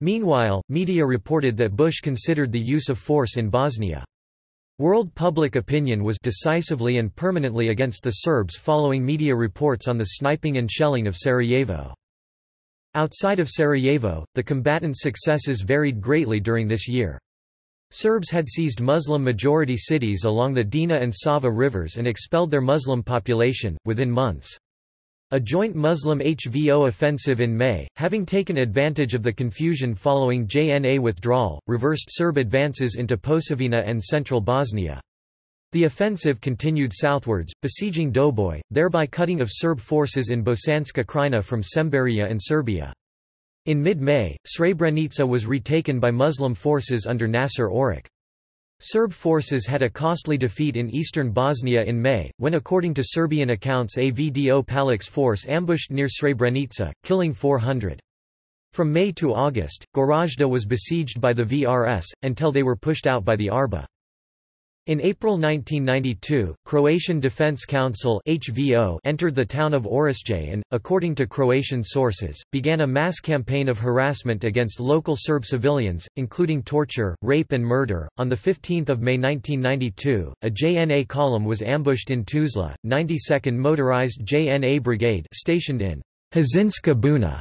Meanwhile, media reported that Bush considered the use of force in Bosnia. World public opinion was decisively and permanently against the Serbs following media reports on the sniping and shelling of Sarajevo. Outside of Sarajevo, the combatants' successes varied greatly during this year. Serbs had seized Muslim-majority cities along the Drina and Sava rivers and expelled their Muslim population, within months. A joint Muslim HVO offensive in May, having taken advantage of the confusion following JNA withdrawal, reversed Serb advances into Posavina and central Bosnia. The offensive continued southwards, besieging Doboj, thereby cutting of Serb forces in Bosanska Krajina from Semberia and Serbia. In mid-May, Srebrenica was retaken by Muslim forces under Nasser Oric. Serb forces had a costly defeat in eastern Bosnia in May, when according to Serbian accounts a VDO Palix force ambushed near Srebrenica, killing 400. From May to August, Goražde was besieged by the VRS, until they were pushed out by the Arba. In April 1992, Croatian Defence Council HVO entered the town of Orašje and, according to Croatian sources, began a mass campaign of harassment against local Serb civilians, including torture, rape and murder. On 15 May 1992, a JNA column was ambushed in Tuzla, 92nd Motorized JNA Brigade stationed in Husinska Buna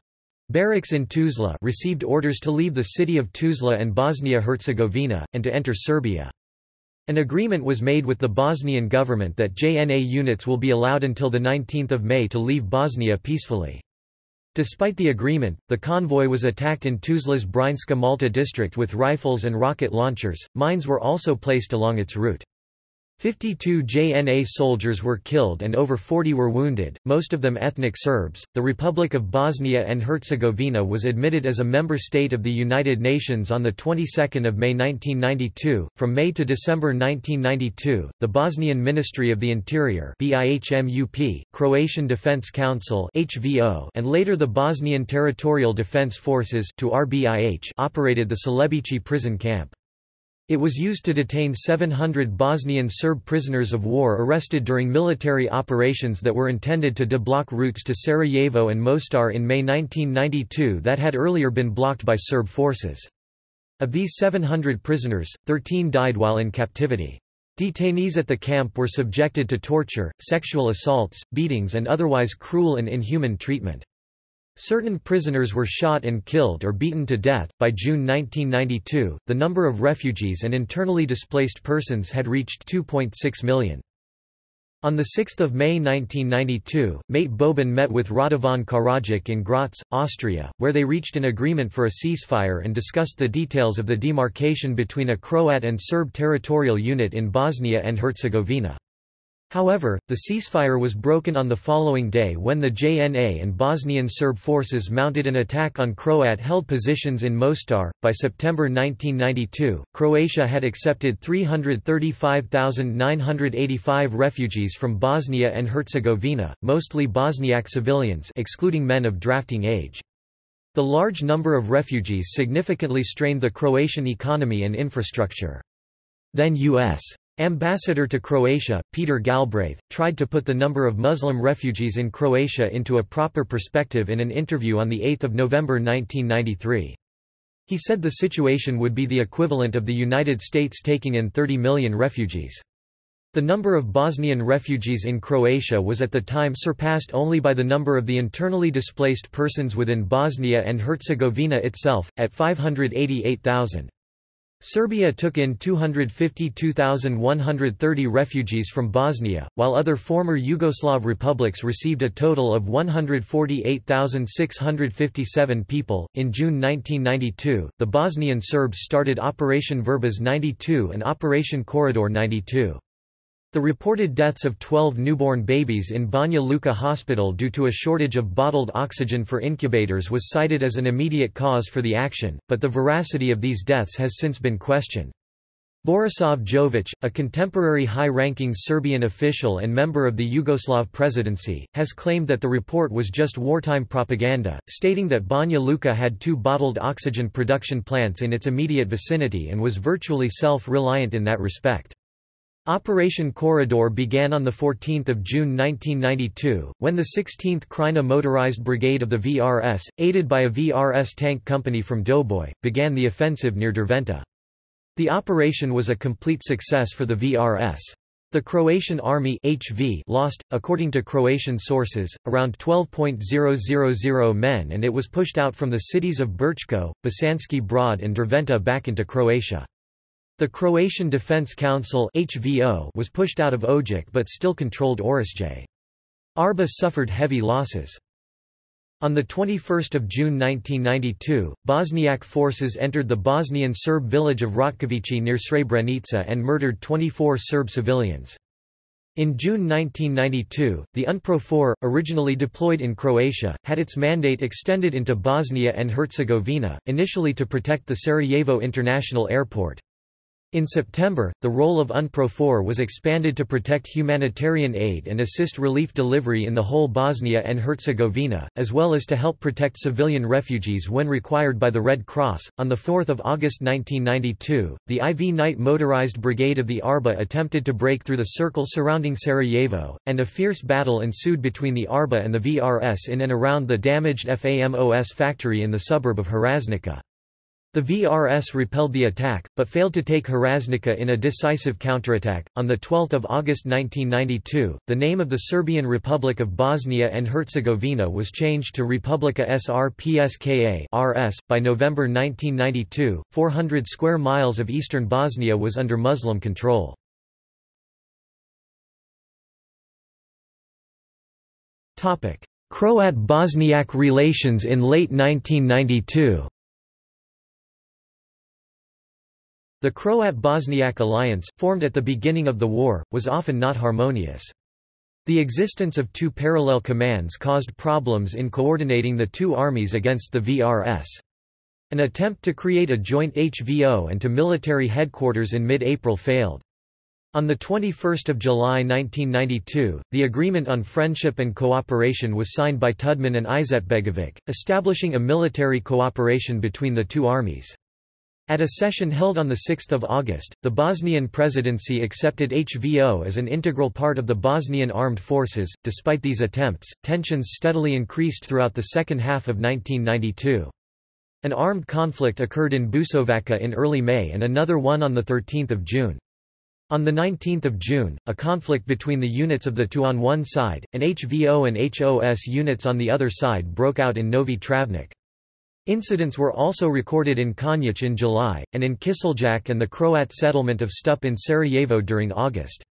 barracks in Tuzla received orders to leave the city of Tuzla and Bosnia-Herzegovina, and to enter Serbia. An agreement was made with the Bosnian government that JNA units will be allowed until 19 May to leave Bosnia peacefully. Despite the agreement, the convoy was attacked in Tuzla's Brčanska Malta district with rifles and rocket launchers. Mines were also placed along its route. 52 JNA soldiers were killed and over 40 were wounded, most of them ethnic Serbs. The Republic of Bosnia and Herzegovina was admitted as a member state of the United Nations on the 22nd of May 1992. From May to December 1992, the Bosnian Ministry of the Interior (BIHMUP), Croatian Defense Council (HVO), and later the Bosnian Territorial Defense Forces (to RBIH) operated the Celebici prison camp. It was used to detain 700 Bosnian Serb prisoners of war arrested during military operations that were intended to deblock routes to Sarajevo and Mostar in May 1992 that had earlier been blocked by Serb forces. Of these 700 prisoners, 13 died while in captivity. Detainees at the camp were subjected to torture, sexual assaults, beatings and otherwise cruel and inhuman treatment. Certain prisoners were shot and killed or beaten to death. By June 1992, the number of refugees and internally displaced persons had reached 2.6 million. On 6 May 1992, Mate Boban met with Radovan Karadzic in Graz, Austria, where they reached an agreement for a ceasefire and discussed the details of the demarcation between a Croat and Serb territorial unit in Bosnia and Herzegovina. However, the ceasefire was broken on the following day when the JNA and Bosnian Serb forces mounted an attack on Croat held positions in Mostar. By September 1992, Croatia had accepted 335,985 refugees from Bosnia and Herzegovina, mostly Bosniak civilians excluding men of drafting age. The large number of refugees significantly strained the Croatian economy and infrastructure. Then U.S. Ambassador to Croatia, Peter Galbraith, tried to put the number of Muslim refugees in Croatia into a proper perspective in an interview on 8 November 1993. He said the situation would be the equivalent of the United States taking in 30 million refugees. The number of Bosnian refugees in Croatia was at the time surpassed only by the number of the internally displaced persons within Bosnia and Herzegovina itself, at 588,000. Serbia took in 252,130 refugees from Bosnia, while other former Yugoslav republics received a total of 148,657 people. In June 1992, the Bosnian Serbs started Operation Vrbas 92 and Operation Corridor 92. The reported deaths of 12 newborn babies in Banja Luka hospital due to a shortage of bottled oxygen for incubators was cited as an immediate cause for the action, but the veracity of these deaths has since been questioned. Borisav Jovic, a contemporary high-ranking Serbian official and member of the Yugoslav presidency, has claimed that the report was just wartime propaganda, stating that Banja Luka had two bottled oxygen production plants in its immediate vicinity and was virtually self-reliant in that respect. Operation Corridor began on 14 June 1992, when the 16th Krajina Motorized Brigade of the VRS, aided by a VRS tank company from Doboj, began the offensive near Derventa. The operation was a complete success for the VRS. The Croatian Army HV lost, according to Croatian sources, around 12.000 men and it was pushed out from the cities of Brčko, Bosanski Brod and Derventa back into Croatia. The Croatian Defense Council HVO was pushed out of Odžak but still controlled Orašje. Arba suffered heavy losses. On 21 June 1992, Bosniak forces entered the Bosnian Serb village of Ratkovići near Srebrenica and murdered 24 Serb civilians. In June 1992, the UNPROFOR, originally deployed in Croatia, had its mandate extended into Bosnia and Herzegovina, initially to protect the Sarajevo International Airport. In September, the role of UNPROFOR was expanded to protect humanitarian aid and assist relief delivery in the whole Bosnia and Herzegovina, as well as to help protect civilian refugees when required by the Red Cross. On 4 August 1992, the IV Night Motorized Brigade of the Arba attempted to break through the circle surrounding Sarajevo, and a fierce battle ensued between the Arba and the VRS in and around the damaged FAMOS factory in the suburb of Hrasnica. The VRS repelled the attack, but failed to take Hrasnica in a decisive counterattack. On 12 August 1992, the name of the Serbian Republic of Bosnia and Herzegovina was changed to Republika Srpska (RS). By November 1992, 400 square miles of eastern Bosnia was under Muslim control. Croat-Bosniak relations in late 1992 The Croat-Bosniak alliance, formed at the beginning of the war, was often not harmonious. The existence of two parallel commands caused problems in coordinating the two armies against the VRS. An attempt to create a joint HVO and to military headquarters in mid-April failed. On 21 July 1992, the Agreement on Friendship and Cooperation was signed by Tudman and Izetbegovic, establishing a military cooperation between the two armies. At a session held on 6 August, the Bosnian presidency accepted HVO as an integral part of the Bosnian armed forces. Despite these attempts, tensions steadily increased throughout the second half of 1992. An armed conflict occurred in Busovaca in early May and another one on 13 June. On 19 June, a conflict between the units of the two on one side, and HVO and HOS units on the other side broke out in Novi Travnik. Incidents were also recorded in Konjic in July, and in Kiseljak and the Croat settlement of Stup in Sarajevo during August.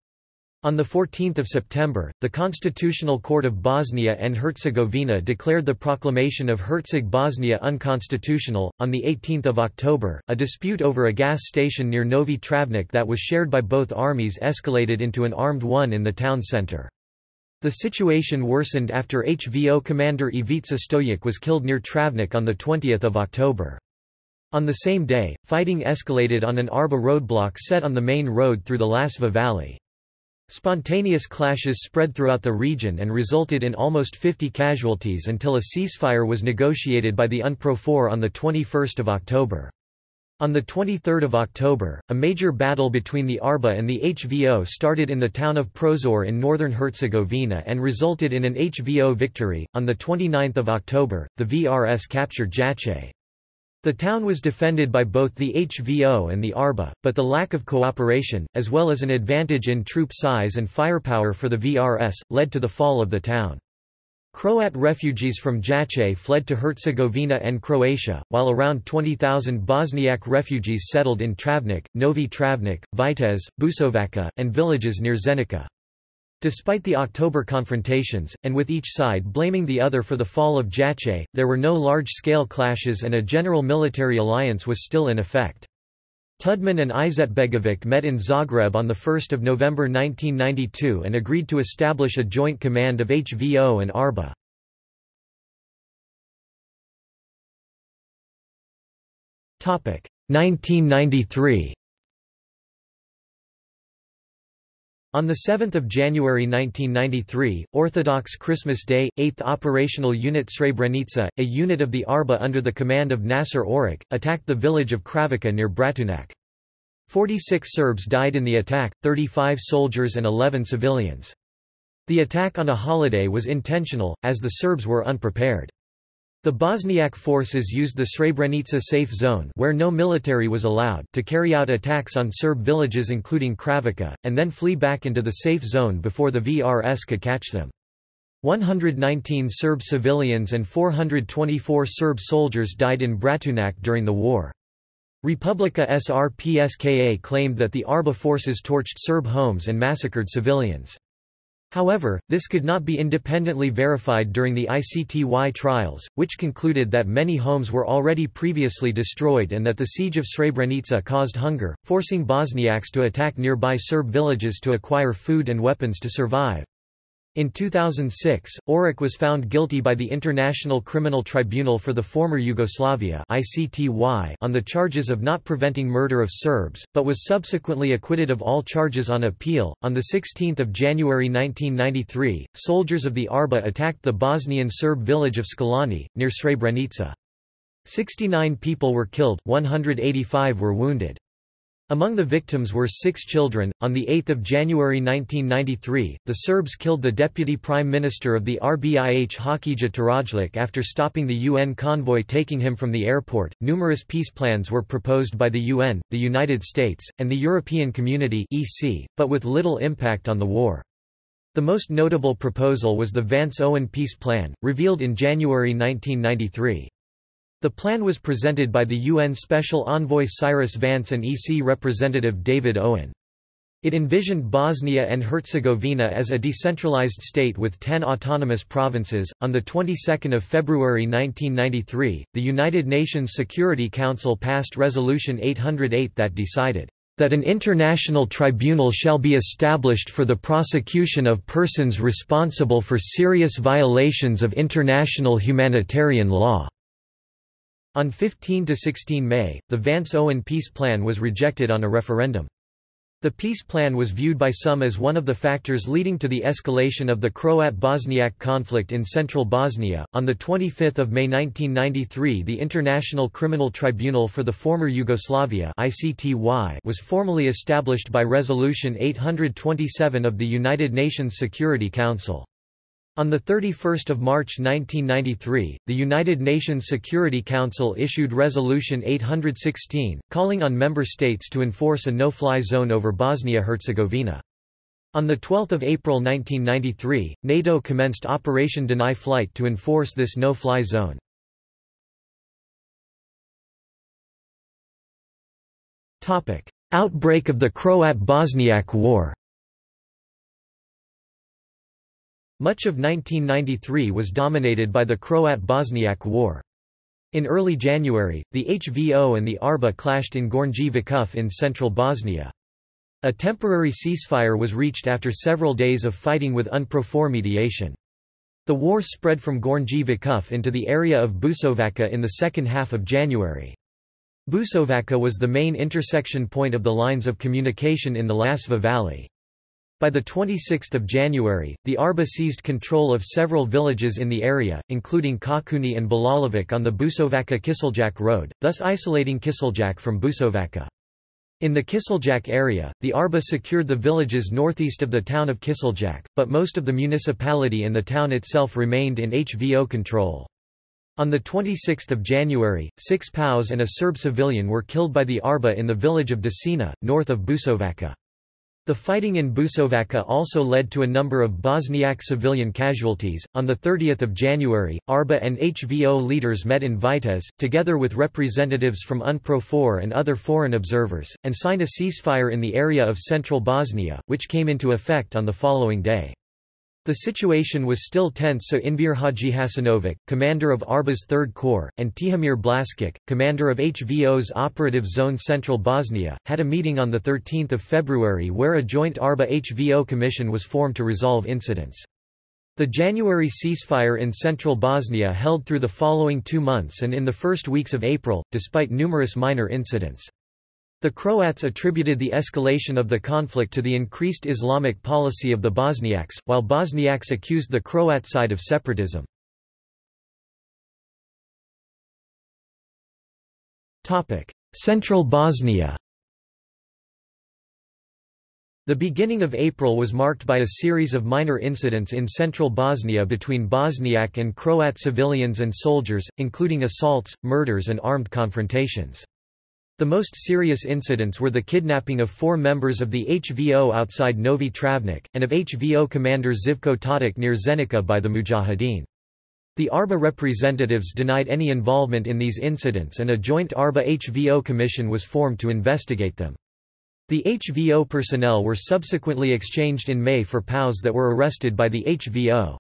On 14 September, the Constitutional Court of Bosnia and Herzegovina declared the proclamation of Herzeg Bosnia unconstitutional. On 18 October, a dispute over a gas station near Novi Travnik that was shared by both armies escalated into an armed one in the town centre. The situation worsened after HVO commander Ivica Stojic was killed near Travnik on 20 October. On the same day, fighting escalated on an Arba roadblock set on the main road through the Lasva Valley. Spontaneous clashes spread throughout the region and resulted in almost 50 casualties until a ceasefire was negotiated by the UNPROFOR on 21 October. On 23 October, a major battle between the ARBA and the HVO started in the town of Prozor in northern Herzegovina and resulted in an HVO victory. On 29 October, the VRS captured Jajce. The town was defended by both the HVO and the ARBA, but the lack of cooperation, as well as an advantage in troop size and firepower for the VRS, led to the fall of the town. Croat refugees from Jajce fled to Herzegovina and Croatia, while around 20,000 Bosniak refugees settled in Travnik, Novi Travnik, Vitez, Busovaca, and villages near Zenica. Despite the October confrontations, and with each side blaming the other for the fall of Jajce, there were no large-scale clashes and a general military alliance was still in effect. Tudman and Izetbegovic met in Zagreb on 1 November 1992 and agreed to establish a joint command of HVO and ARBA. Topic 1993 On 7 January 1993, Orthodox Christmas Day, 8th Operational Unit Srebrenica, a unit of the ARBA under the command of Nasser Oric, attacked the village of Kravica near Bratunac. 46 Serbs died in the attack, 35 soldiers and 11 civilians. The attack on a holiday was intentional, as the Serbs were unprepared. The Bosniak forces used the Srebrenica safe zone where no military was allowed to carry out attacks on Serb villages including Kravica, and then flee back into the safe zone before the VRS could catch them. 119 Serb civilians and 424 Serb soldiers died in Bratunac during the war. Republika Srpska claimed that the Arba forces torched Serb homes and massacred civilians. However, this could not be independently verified during the ICTY trials, which concluded that many homes were already previously destroyed and that the siege of Srebrenica caused hunger, forcing Bosniaks to attack nearby Serb villages to acquire food and weapons to survive. In 2006, Oric was found guilty by the International Criminal Tribunal for the former Yugoslavia on the charges of not preventing murder of Serbs, but was subsequently acquitted of all charges on appeal. On 16 January 1993, soldiers of the ARBA attacked the Bosnian Serb village of Skelani, near Srebrenica. 69 people were killed, 185 were wounded. Among the victims were six children. On 8 January 1993, the Serbs killed the deputy prime minister of the RBIH Hakija Turajlić after stopping the UN convoy taking him from the airport. Numerous peace plans were proposed by the UN, the United States, and the European Community, EC, but with little impact on the war. The most notable proposal was the Vance-Owen Peace Plan, revealed in January 1993. The plan was presented by the UN Special Envoy Cyrus Vance and EC representative David Owen. It envisioned Bosnia and Herzegovina as a decentralized state with 10 autonomous provinces. On the 22nd of February 1993, the United Nations Security Council passed Resolution 808 that decided that an international tribunal shall be established for the prosecution of persons responsible for serious violations of international humanitarian law. On 15–16 May, the Vance-Owen peace plan was rejected on a referendum. The peace plan was viewed by some as one of the factors leading to the escalation of the Croat-Bosniak conflict in central Bosnia. On the 25th of May 1993, the International Criminal Tribunal for the former Yugoslavia (ICTY) was formally established by Resolution 827 of the United Nations Security Council. On 31 March 1993, the United Nations Security Council issued Resolution 816, calling on member states to enforce a no-fly zone over Bosnia-Herzegovina. On 12 April 1993, NATO commenced Operation Deny Flight to enforce this no-fly zone. Outbreak of the Croat-Bosniak War Much of 1993 was dominated by the Croat-Bosniak War. In early January, the HVO and the ARBA clashed in Gornji Vakuf in central Bosnia. A temporary ceasefire was reached after several days of fighting with UNPROFOR mediation. The war spread from Gornji Vakuf into the area of Busovaca in the second half of January. Busovaca was the main intersection point of the lines of communication in the Lasva Valley. By 26 January, the Arba seized control of several villages in the area, including Kakuni and Balalovic on the Busovaca-Kiseljak road, thus isolating Kiseljak from Busovaca. In the Kiseljak area, the Arba secured the villages northeast of the town of Kiseljak, but most of the municipality and the town itself remained in HVO control. On 26 January, six POWs and a Serb civilian were killed by the Arba in the village of Dusina, north of Busovaca. The fighting in Busovaca also led to a number of Bosniak civilian casualties. On the 30th of January, ARBA and HVO leaders met in Vitez, together with representatives from UNPROFOR and other foreign observers, and signed a ceasefire in the area of central Bosnia, which came into effect on the following day. The situation was still tense so Enver Hadžihasanović, commander of Arba's 3rd Corps, and Tihomir Blaskic, commander of HVO's Operative Zone Central Bosnia, had a meeting on 13 February where a joint Arba-HVO commission was formed to resolve incidents. The January ceasefire in central Bosnia held through the following two months and in the first weeks of April, despite numerous minor incidents. The Croats attributed the escalation of the conflict to the increased Islamic policy of the Bosniaks, while Bosniaks accused the Croat side of separatism. Central Bosnia The beginning of April was marked by a series of minor incidents in central Bosnia between Bosniak and Croat civilians and soldiers, including assaults, murders and armed confrontations. The most serious incidents were the kidnapping of four members of the HVO outside Novi Travnik, and of HVO commander Zivko Tadic near Zenica by the Mujahideen. The ARBA representatives denied any involvement in these incidents and a joint ARBA-HVO commission was formed to investigate them. The HVO personnel were subsequently exchanged in May for POWs that were arrested by the HVO.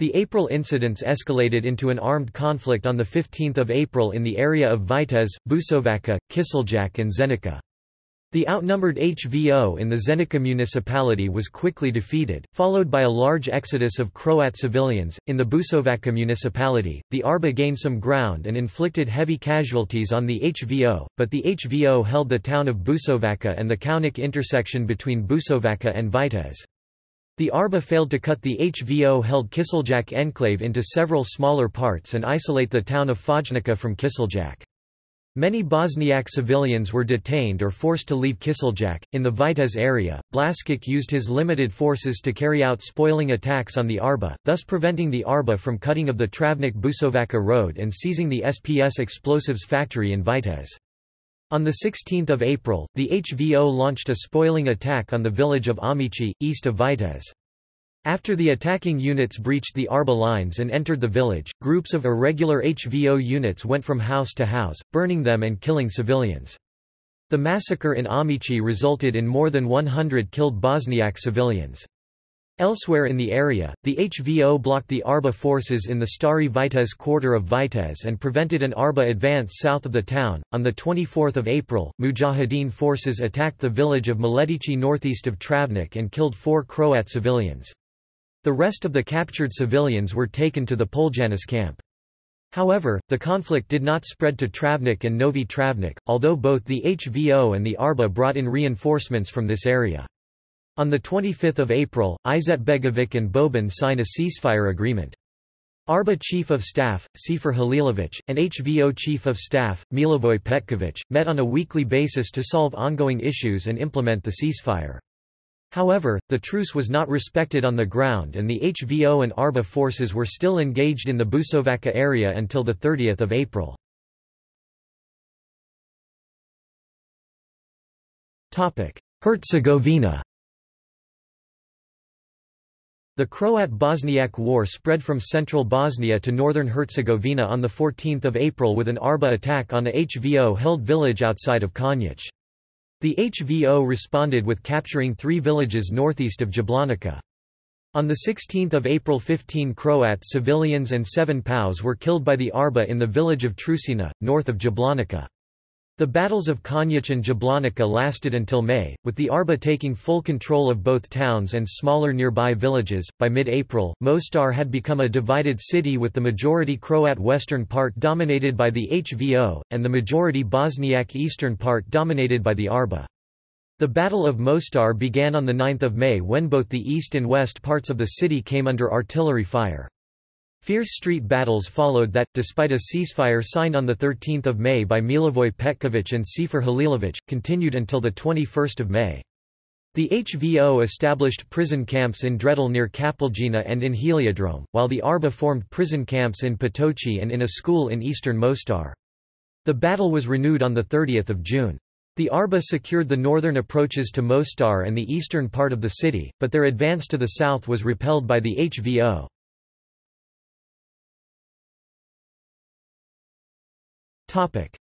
The April incidents escalated into an armed conflict on 15 April in the area of Vitez, Busovaca, Kiseljak and Zenica. The outnumbered HVO in the Zenica municipality was quickly defeated, followed by a large exodus of Croat civilians. In the Busovaca municipality, the ARBA gained some ground and inflicted heavy casualties on the HVO, but the HVO held the town of Busovaca and the Kaunik intersection between Busovaca and Vitez. The ARBA failed to cut the HVO-held Kiseljak enclave into several smaller parts and isolate the town of Fojnica from Kiseljak. Many Bosniak civilians were detained or forced to leave Kiseljak. In the Vitez area, Blaskic used his limited forces to carry out spoiling attacks on the Arba, thus preventing the Arba from cutting of the Travnik Busovaca road and seizing the SPS explosives factory in Vitez. On 16 April, the HVO launched a spoiling attack on the village of Ahmići, east of Vitez. After the attacking units breached the Arba lines and entered the village, groups of irregular HVO units went from house to house, burning them and killing civilians. The massacre in Ahmići resulted in more than 100 killed Bosniak civilians. Elsewhere in the area, the HVO blocked the Arba forces in the Stari Vitez quarter of Vitez and prevented an Arba advance south of the town. On the 24th of April, Mujahideen forces attacked the village of Miletići northeast of Travnik and killed four Croat civilians. The rest of the captured civilians were taken to the Poljanis camp. However, the conflict did not spread to Travnik and Novi Travnik, although both the HVO and the Arba brought in reinforcements from this area. On 25 April, Izetbegovic and Boban signed a ceasefire agreement. Arba Chief of Staff, Sefer Halilovic, and HVO Chief of Staff, Milivoj Petkovic, met on a weekly basis to solve ongoing issues and implement the ceasefire. However, the truce was not respected on the ground and the HVO and Arba forces were still engaged in the Busovaca area until 30 April. Herzegovina the Croat-Bosniak War spread from central Bosnia to northern Herzegovina on 14 April with an Arba attack on a HVO-held village outside of Konjic. The HVO responded with capturing three villages northeast of Jablanica. On 16 April 15 Croat civilians and seven POWs were killed by the Arba in the village of Trusina, north of Jablanica. The battles of Konjic and Jablanica lasted until May, with the Arba taking full control of both towns and smaller nearby villages. By mid April, Mostar had become a divided city with the majority Croat western part dominated by the HVO, and the majority Bosniak eastern part dominated by the Arba. The Battle of Mostar began on 9 May when both the east and west parts of the city came under artillery fire. Fierce street battles followed that, despite a ceasefire signed on 13 May by Milivoj Petkovic and Sefer Halilovic, continued until 21 May. The HVO established prison camps in Dretelj near Kapeljina and in Heliodrome, while the Arba formed prison camps in Potoci and in a school in eastern Mostar. The battle was renewed on 30 June. The Arba secured the northern approaches to Mostar and the eastern part of the city, but their advance to the south was repelled by the HVO.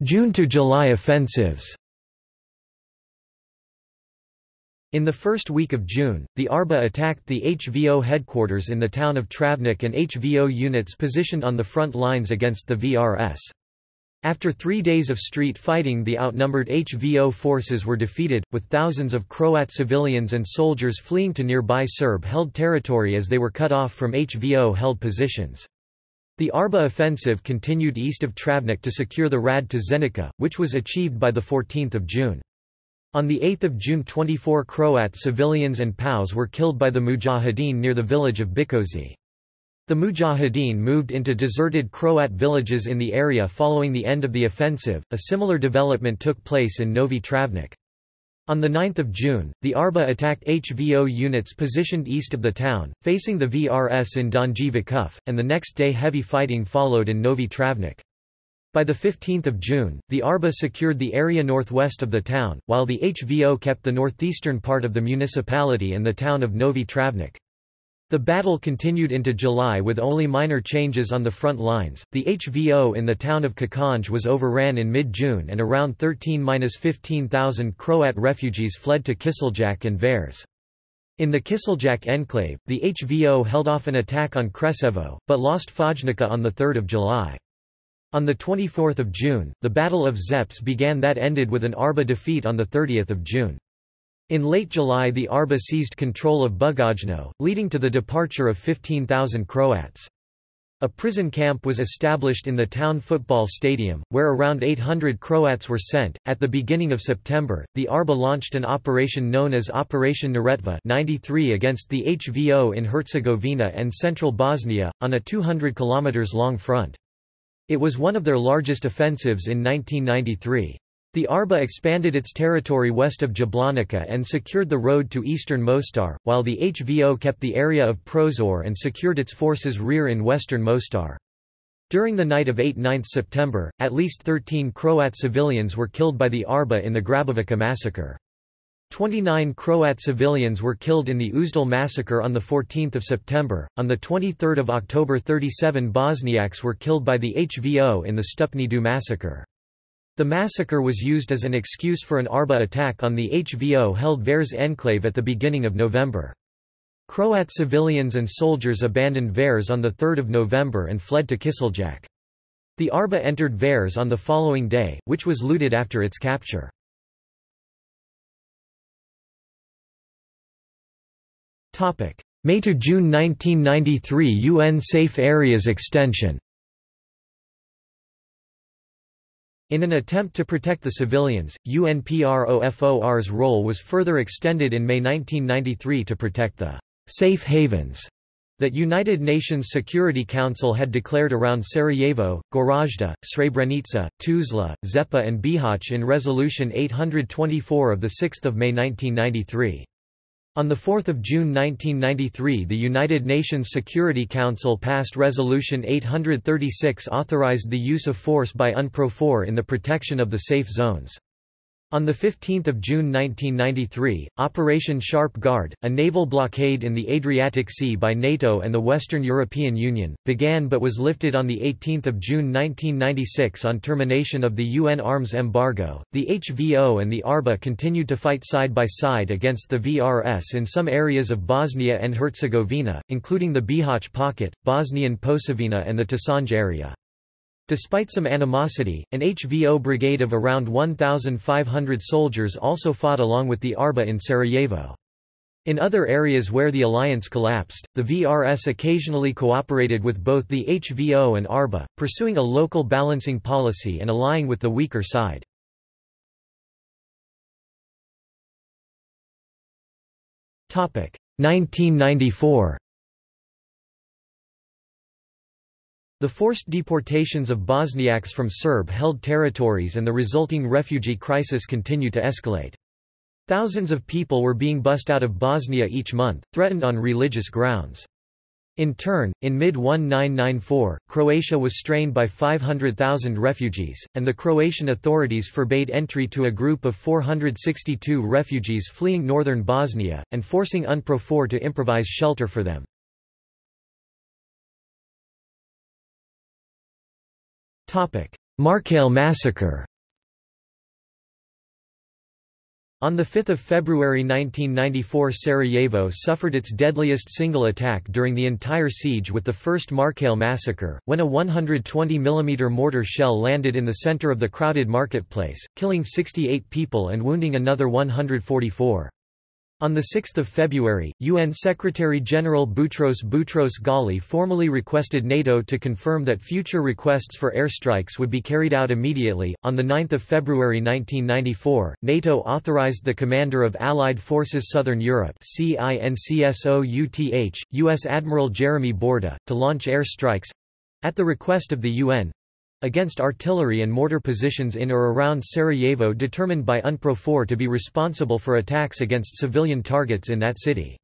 June to July offensives In the first week of June, the Arba attacked the HVO headquarters in the town of Travnik and HVO units positioned on the front lines against the VRS. After three days of street fighting the outnumbered HVO forces were defeated, with thousands of Croat civilians and soldiers fleeing to nearby Serb-held territory as they were cut off from HVO-held positions. The Arba offensive continued east of Travnik to secure the Rad to Zenica, which was achieved by 14 June. On 8 June 24 Croat civilians and POWs were killed by the Mujahideen near the village of Bikozi. The Mujahideen moved into deserted Croat villages in the area following the end of the offensive. A similar development took place in Novi Travnik. On 9 June, the Arba attacked HVO units positioned east of the town, facing the VRS in Donji Vakuf, and the next day heavy fighting followed in Novi Travnik. By 15 June, the Arba secured the area northwest of the town, while the HVO kept the northeastern part of the municipality and the town of Novi Travnik. The battle continued into July with only minor changes on the front lines. The HVO in the town of Kakanj was overran in mid June and around 13 15,000 Croat refugees fled to Kiseljak and Vares. In the Kiseljak enclave, the HVO held off an attack on Kresevo, but lost Fojnica on 3 July. On 24 June, the Battle of Žepče began that ended with an Arba defeat on 30 June. In late July the Arba seized control of Bugojno, leading to the departure of 15,000 Croats. A prison camp was established in the town football stadium, where around 800 Croats were sent. At the beginning of September, the Arba launched an operation known as Operation Neretva 93 against the HVO in Herzegovina and central Bosnia, on a 200 km long front. It was one of their largest offensives in 1993. The Arba expanded its territory west of Jablanica and secured the road to eastern Mostar, while the HVO kept the area of Prozor and secured its forces rear in western Mostar. During the night of 8–9 September, at least 13 Croat civilians were killed by the Arba in the Grabovica massacre. 29 Croat civilians were killed in the Uzdol massacre on 14 September. On 23 October 37 Bosniaks were killed by the HVO in the Stupni massacre. The massacre was used as an excuse for an Arba attack on the HVO-held Vares enclave at the beginning of November. Croat civilians and soldiers abandoned Vares on 3 November and fled to Kiseljak. The Arba entered Vares on the following day, which was looted after its capture. May to June 1993 UN Safe Areas Extension In an attempt to protect the civilians, UNPROFOR's role was further extended in May 1993 to protect the safe havens that United Nations Security Council had declared around Sarajevo, Goražde, Srebrenica, Tuzla, Zepa and Bihać in Resolution 824 of 6 May 1993. On 4 June 1993 the United Nations Security Council passed Resolution 836 authorized the use of force by UNPROFOR in the protection of the safe zones. On 15 June 1993, Operation Sharp Guard, a naval blockade in the Adriatic Sea by NATO and the Western European Union, began but was lifted on 18 June 1996 on termination of the UN arms embargo. The HVO and the ARBA continued to fight side by side against the VRS in some areas of Bosnia and Herzegovina, including the Bihać Pocket, Bosnian Posavina and the Tešanj area. Despite some animosity, an HVO brigade of around 1,500 soldiers also fought along with the ARBA in Sarajevo. In other areas where the alliance collapsed, the VRS occasionally cooperated with both the HVO and ARBA, pursuing a local balancing policy and allying with the weaker side. Topic 1994 The forced deportations of Bosniaks from Serb-held territories and the resulting refugee crisis continue to escalate. Thousands of people were being bussed out of Bosnia each month, threatened on religious grounds. In turn, in mid-1994, Croatia was strained by 500,000 refugees, and the Croatian authorities forbade entry to a group of 462 refugees fleeing northern Bosnia, and forcing UNPROFOR to improvise shelter for them. Markale massacre On 5 February 1994 Sarajevo suffered its deadliest single attack during the entire siege with the first Markale massacre, when a 120 mm mortar shell landed in the center of the crowded marketplace, killing 68 people and wounding another 144. On 6 February, UN Secretary-General Boutros Boutros Ghali formally requested NATO to confirm that future requests for airstrikes would be carried out immediately. On 9 February 1994, NATO authorized the Commander of Allied Forces Southern Europe CINCSOUTH, U.S. Admiral Jeremy Boorda, to launch airstrikes—at the request of the UN, against artillery and mortar positions in or around Sarajevo determined by UNPROFOR to be responsible for attacks against civilian targets in that city.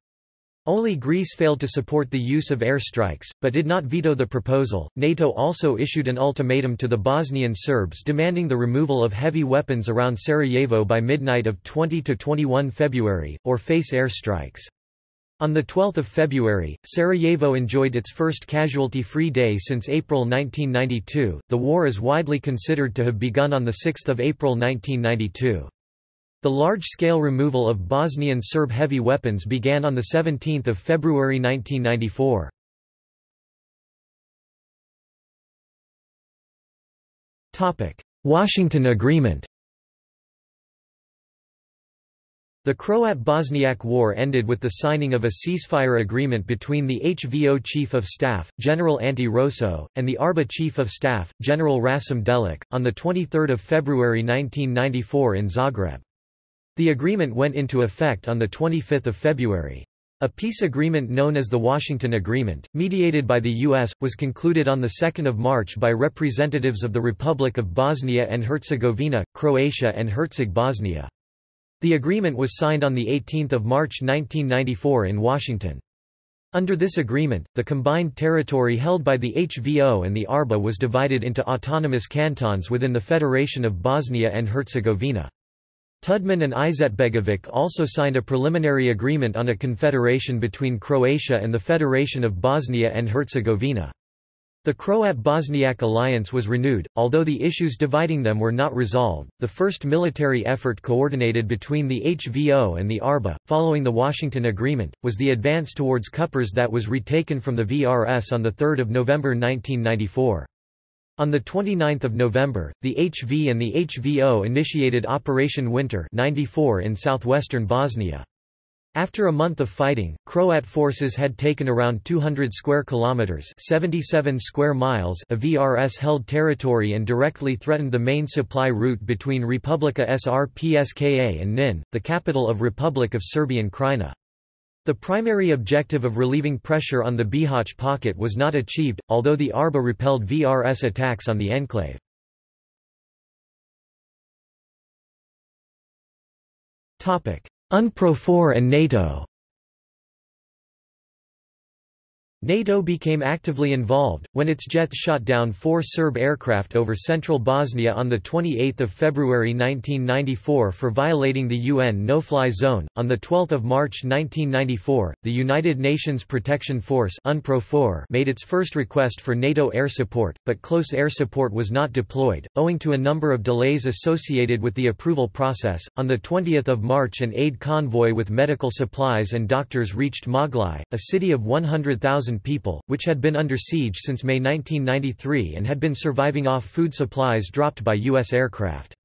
Only Greece failed to support the use of airstrikes, but did not veto the proposal. NATO also issued an ultimatum to the Bosnian Serbs demanding the removal of heavy weapons around Sarajevo by midnight of 20 to 21 February, or face airstrikes. On 12 February, Sarajevo enjoyed its first casualty-free day since April 1992. The war is widely considered to have begun on 6 April 1992. The large-scale removal of Bosnian Serb heavy weapons began on 17 February 1994. Washington Agreement The Croat-Bosniak War ended with the signing of a ceasefire agreement between the HVO Chief of Staff, General Ante Roso, and the ARBA Chief of Staff, General Rasim Delic, on 23 February 1994 in Zagreb. The agreement went into effect on 25 February. A peace agreement known as the Washington Agreement, mediated by the U.S., was concluded on 2 March by representatives of the Republic of Bosnia and Herzegovina, Croatia and Herzeg Bosnia. The agreement was signed on 18 March 1994 in Washington. Under this agreement, the combined territory held by the HVO and the ARBA was divided into autonomous cantons within the Federation of Bosnia and Herzegovina. Tudman and Izetbegovic also signed a preliminary agreement on a confederation between Croatia and the Federation of Bosnia and Herzegovina. The Croat-Bosniak alliance was renewed, although the issues dividing them were not resolved. The first military effort coordinated between the HVO and the ARBA, following the Washington Agreement, was the advance towards Kupres that was retaken from the VRS on 3 November 1994. On 29 November, the HV and the HVO initiated Operation Winter 94 in southwestern Bosnia. After a month of fighting, Croat forces had taken around 200 square kilometers, 77 square miles of VRS-held territory and directly threatened the main supply route between Republika Srpska and Knin, the capital of Republic of Serbian Krajina. The primary objective of relieving pressure on the Bihać pocket was not achieved, although the Arba repelled VRS attacks on the enclave. UNPROFOR and NATO NATO became actively involved, when its jets shot down four Serb aircraft over central Bosnia on 28 February 1994 for violating the UN no-fly zone. On 12 March 1994, the United Nations Protection Force made its first request for NATO air support, but close air support was not deployed, owing to a number of delays associated with the approval process. On 20 March an aid convoy with medical supplies and doctors reached Maglaj, a city of 100,000 people, which had been under siege since May 1993 and had been surviving off food supplies dropped by U.S. aircraft.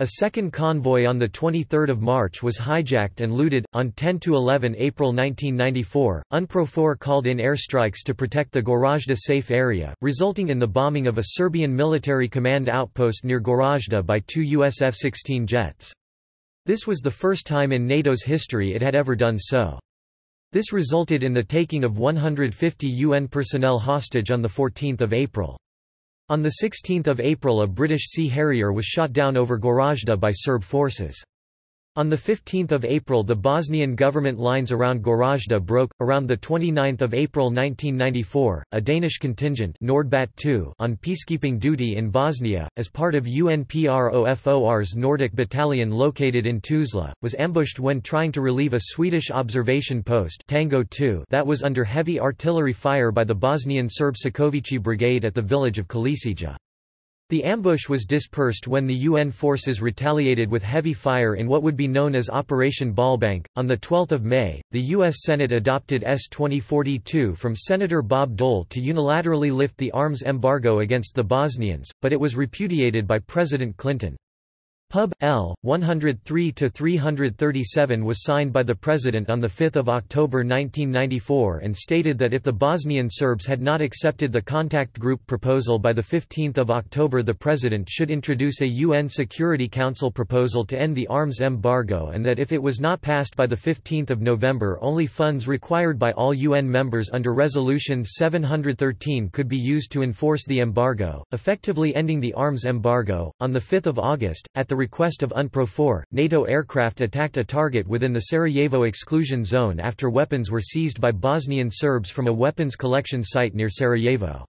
A second convoy on 23 March was hijacked and looted. On 10–11 April 1994, UNPROFOR called in airstrikes to protect the Goražde safe area, resulting in the bombing of a Serbian military command outpost near Goražde by two US F-16 jets. This was the first time in NATO's history it had ever done so. This resulted in the taking of 150 UN personnel hostage on 14 April. On 16 April a British Sea Harrier was shot down over Goražde by Serb forces. On 15 April the Bosnian government lines around Goražde broke. Around 29 April 1994, a Danish contingent Nordbat II on peacekeeping duty in Bosnia, as part of UNPROFOR's Nordic battalion located in Tuzla, was ambushed when trying to relieve a Swedish observation post Tango II that was under heavy artillery fire by the Bosnian Serb Šekovići Brigade at the village of Kalesija. The ambush was dispersed when the UN forces retaliated with heavy fire in what would be known as Operation Ballbank. On 12 May, the U.S. Senate adopted S-2042 from Senator Bob Dole to unilaterally lift the arms embargo against the Bosnians, but it was repudiated by President Clinton. Pub. L. 103-337 was signed by the President on 5 October 1994 and stated that if the Bosnian Serbs had not accepted the contact group proposal by 15 October the President should introduce a UN Security Council proposal to end the arms embargo and that if it was not passed by 15 November only funds required by all UN members under Resolution 713 could be used to enforce the embargo, effectively ending the arms embargo. On 5 August, at the request of UNPROFOR, NATO aircraft attacked a target within the Sarajevo exclusion zone after weapons were seized by Bosnian Serbs from a weapons collection site near Sarajevo.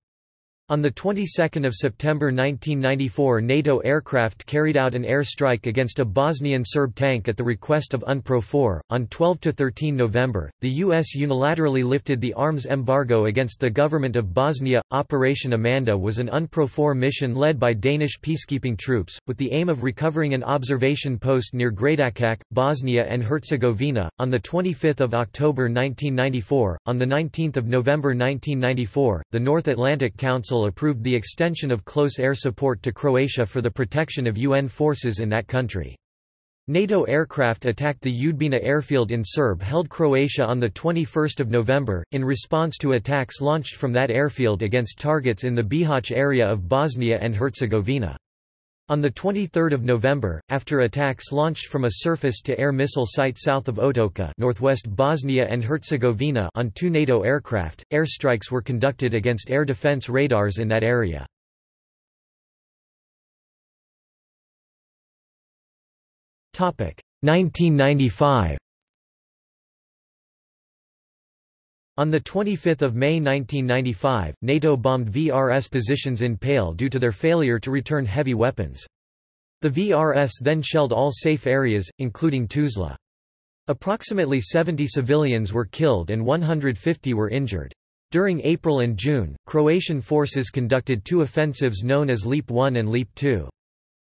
On the 22nd of September 1994 NATO aircraft carried out an airstrike against a Bosnian Serb tank at the request of UNPROFOR. On 12–13 November, the U.S. unilaterally lifted the arms embargo against the government of Bosnia. Operation Amanda was an UNPROFOR mission led by Danish peacekeeping troops, with the aim of recovering an observation post near Gradačak, Bosnia and Herzegovina. On 25 October 1994, on 19 November 1994, the North Atlantic Council Council approved the extension of close air support to Croatia for the protection of UN forces in that country. NATO aircraft attacked the Udbina airfield in Serb-held Croatia on 21 November, in response to attacks launched from that airfield against targets in the Bihać area of Bosnia and Herzegovina. On 23 November, after attacks launched from a surface-to-air missile site south of Otoka northwest Bosnia and Herzegovina on two NATO aircraft, airstrikes were conducted against air defense radars in that area. Topic 1995 On 25 May 1995, NATO bombed VRS positions in Pale due to their failure to return heavy weapons. The VRS then shelled all safe areas, including Tuzla. Approximately 70 civilians were killed and 150 were injured. During April and June, Croatian forces conducted two offensives known as Leap 1 and Leap 2.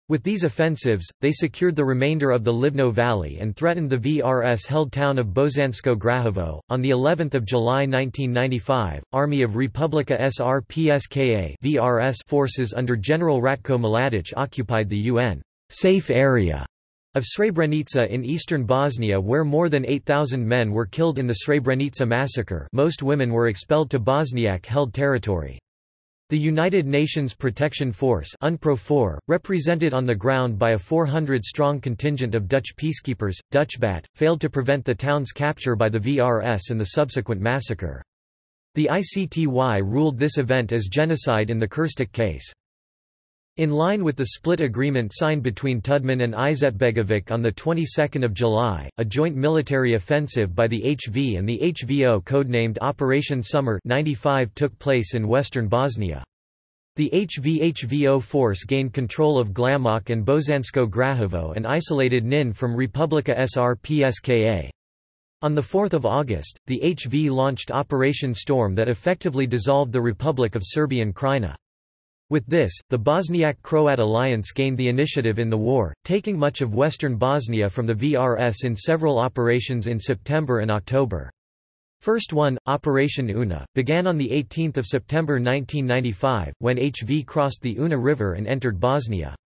With these offensives, they secured the remainder of the Livno Valley and threatened the VRS-held town of Bosansko Grahovo. On the 11th of July 1995, Army of Republika Srpska (VRS) forces under General Ratko Mladic occupied the UN safe area Of Srebrenica in eastern Bosnia where more than 8,000 men were killed in the Srebrenica massacre most women were expelled to Bosniak-held territory. The United Nations Protection Force represented on the ground by a 400-strong contingent of Dutch peacekeepers, Dutchbat, failed to prevent the town's capture by the VRS and the subsequent massacre. The ICTY ruled this event as genocide in the Krstić case. In line with the split agreement signed between Tudman and Izetbegovic on the 22nd of July, a joint military offensive by the HV and the HVO codenamed Operation Summer 95 took place in western Bosnia. The HV-HVO force gained control of Glamoc and Bosansko Grahovo and isolated Knin from Republika Srpska. On 4 August, the HV launched Operation Storm that effectively dissolved the Republic of Serbian Krajina. With this, the Bosniak-Croat alliance gained the initiative in the war, taking much of western Bosnia from the VRS in several operations in September and October. First one, Operation Una, began on 18 September 1995, when HV crossed the Una River and entered Bosnia.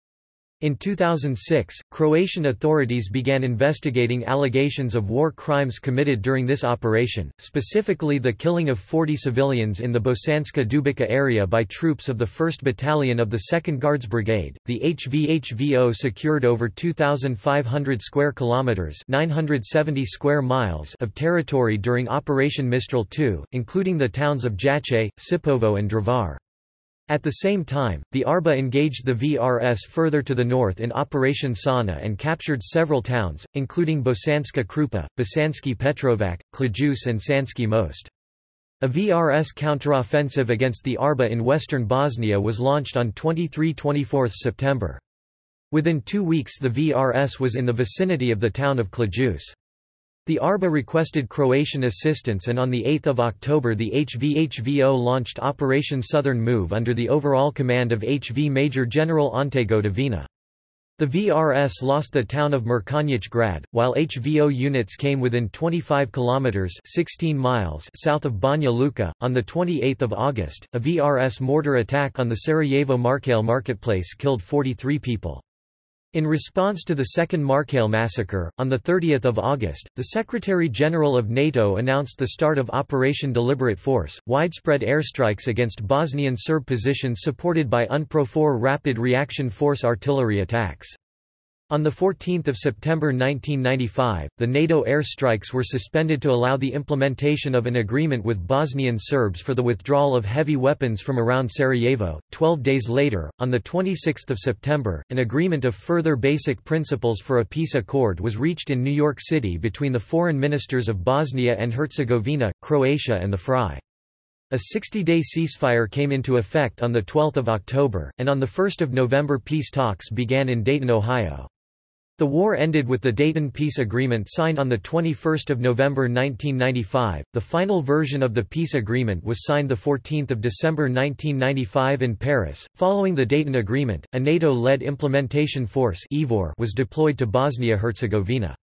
In 2006, Croatian authorities began investigating allegations of war crimes committed during this operation, specifically the killing of 40 civilians in the Bosanska Dubica area by troops of the 1st Battalion of the 2nd Guards Brigade. The HVHVO secured over 2500 square kilometers, 970 square miles of territory during Operation Mistral II, including the towns of Jajce, Sipovo and Drvar. At the same time, the ARBA engaged the VRS further to the north in Operation Sana and captured several towns, including Bosanska Krupa, Bosanski Petrovac, Ključ and Sanski Most. A VRS counteroffensive against the ARBA in western Bosnia was launched on 23–24 September. Within two weeks the VRS was in the vicinity of the town of Ključ. The ARBA requested Croatian assistance and on 8 October the HVHVO launched Operation Southern Move under the overall command of HV Major General Ante Gotovina. The VRS lost the town of Mrkonjić Grad, while HVO units came within 25 kilometers (16 miles) south of Banja Luka. On the 28th of August, a VRS mortar attack on the Sarajevo Markale marketplace killed 43 people. In response to the Second Markale massacre, on 30 August, the Secretary-General of NATO announced the start of Operation Deliberate Force, widespread airstrikes against Bosnian Serb positions supported by UNPROFOR Rapid Reaction Force artillery attacks. On 14 September 1995, the NATO air strikes were suspended to allow the implementation of an agreement with Bosnian Serbs for the withdrawal of heavy weapons from around Sarajevo. Twelve days later, on 26 September, an agreement of further basic principles for a peace accord was reached in New York City between the foreign ministers of Bosnia and Herzegovina, Croatia and the FRY. A 60-day ceasefire came into effect on 12 October, and on 1 November peace talks began in Dayton, Ohio. The war ended with the Dayton Peace Agreement signed on 21 November 1995. The final version of the peace agreement was signed 14 December 1995 in Paris. Following the Dayton Agreement, a NATO-led implementation force was deployed to Bosnia-Herzegovina.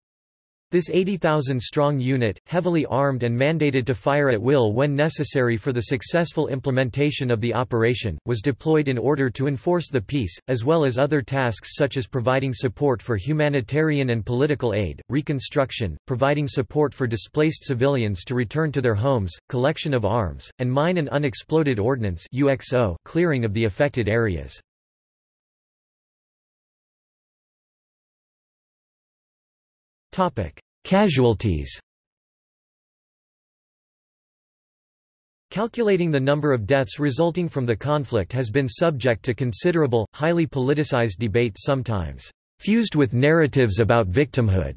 This 80,000-strong unit, heavily armed and mandated to fire at will when necessary for the successful implementation of the operation, was deployed in order to enforce the peace, as well as other tasks such as providing support for humanitarian and political aid, reconstruction, providing support for displaced civilians to return to their homes, collection of arms, and mine and unexploded ordnance clearing of the affected areas. Topic: Casualties. Calculating the number of deaths resulting from the conflict has been subject to considerable, highly politicized debate sometimes fused with narratives about victimhood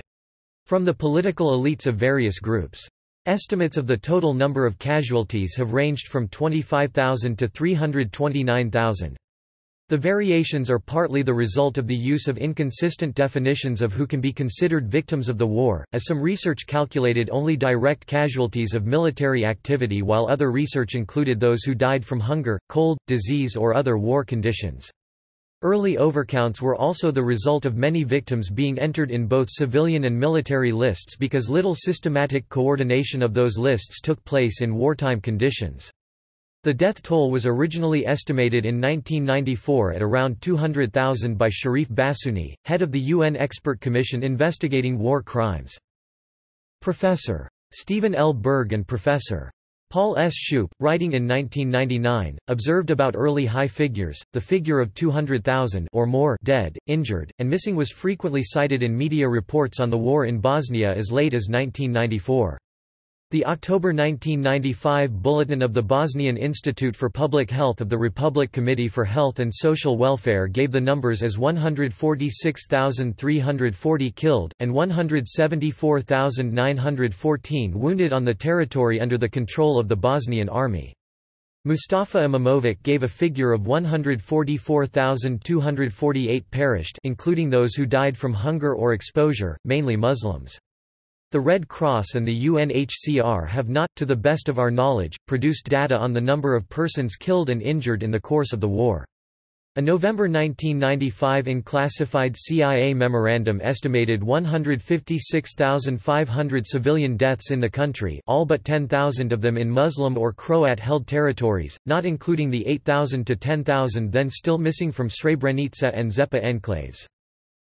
from the political elites of various groups. Estimates of the total number of casualties have ranged from 25,000 to 329,000. The variations are partly the result of the use of inconsistent definitions of who can be considered victims of the war, as some research calculated only direct casualties of military activity while other research included those who died from hunger, cold, disease or other war conditions. Early overcounts were also the result of many victims being entered in both civilian and military lists because little systematic coordination of those lists took place in wartime conditions. The death toll was originally estimated in 1994 at around 200,000 by Cherif Bassiouni, head of the UN Expert Commission investigating war crimes. Professor. Steven L. Burg and Professor. Paul S. Shoup, writing in 1999, observed about early high figures. The figure of 200,000 or more dead, injured, and missing was frequently cited in media reports on the war in Bosnia as late as 1994. The October 1995 Bulletin of the Bosnian Institute for Public Health of the Republic Committee for Health and Social Welfare gave the numbers as 146,340 killed, and 174,914 wounded on the territory under the control of the Bosnian Army. Mustafa Imamovic gave a figure of 144,248 perished including those who died from hunger or exposure, mainly Muslims. The Red Cross and the UNHCR have not, to the best of our knowledge, produced data on the number of persons killed and injured in the course of the war. A November 1995 unclassified CIA memorandum estimated 156,500 civilian deaths in the country all but 10,000 of them in Muslim or Croat-held territories, not including the 8,000 to 10,000 then still missing from Srebrenica and Zepa enclaves.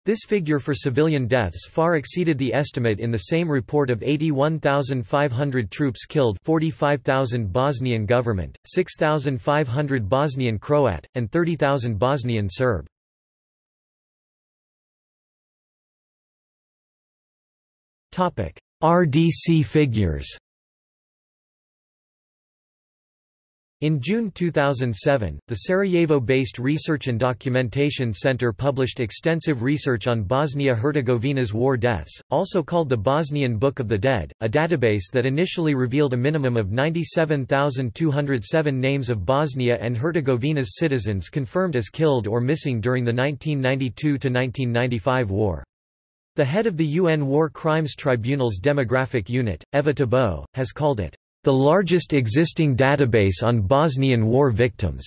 This figure for civilian deaths far exceeded the estimate in the same report of 81,500 troops killed 45,000 Bosnian government, 6,500 Bosnian Croat, and 30,000 Bosnian Serb. RDC figures In June 2007, the Sarajevo-based Research and Documentation Center published extensive research on Bosnia-Herzegovina's war deaths, also called the Bosnian Book of the Dead, a database that initially revealed a minimum of 97,207 names of Bosnia and Herzegovina's citizens confirmed as killed or missing during the 1992–1995 war. The head of the UN War Crimes Tribunal's demographic unit, Eva Tabeau, has called it the largest existing database on Bosnian war victims,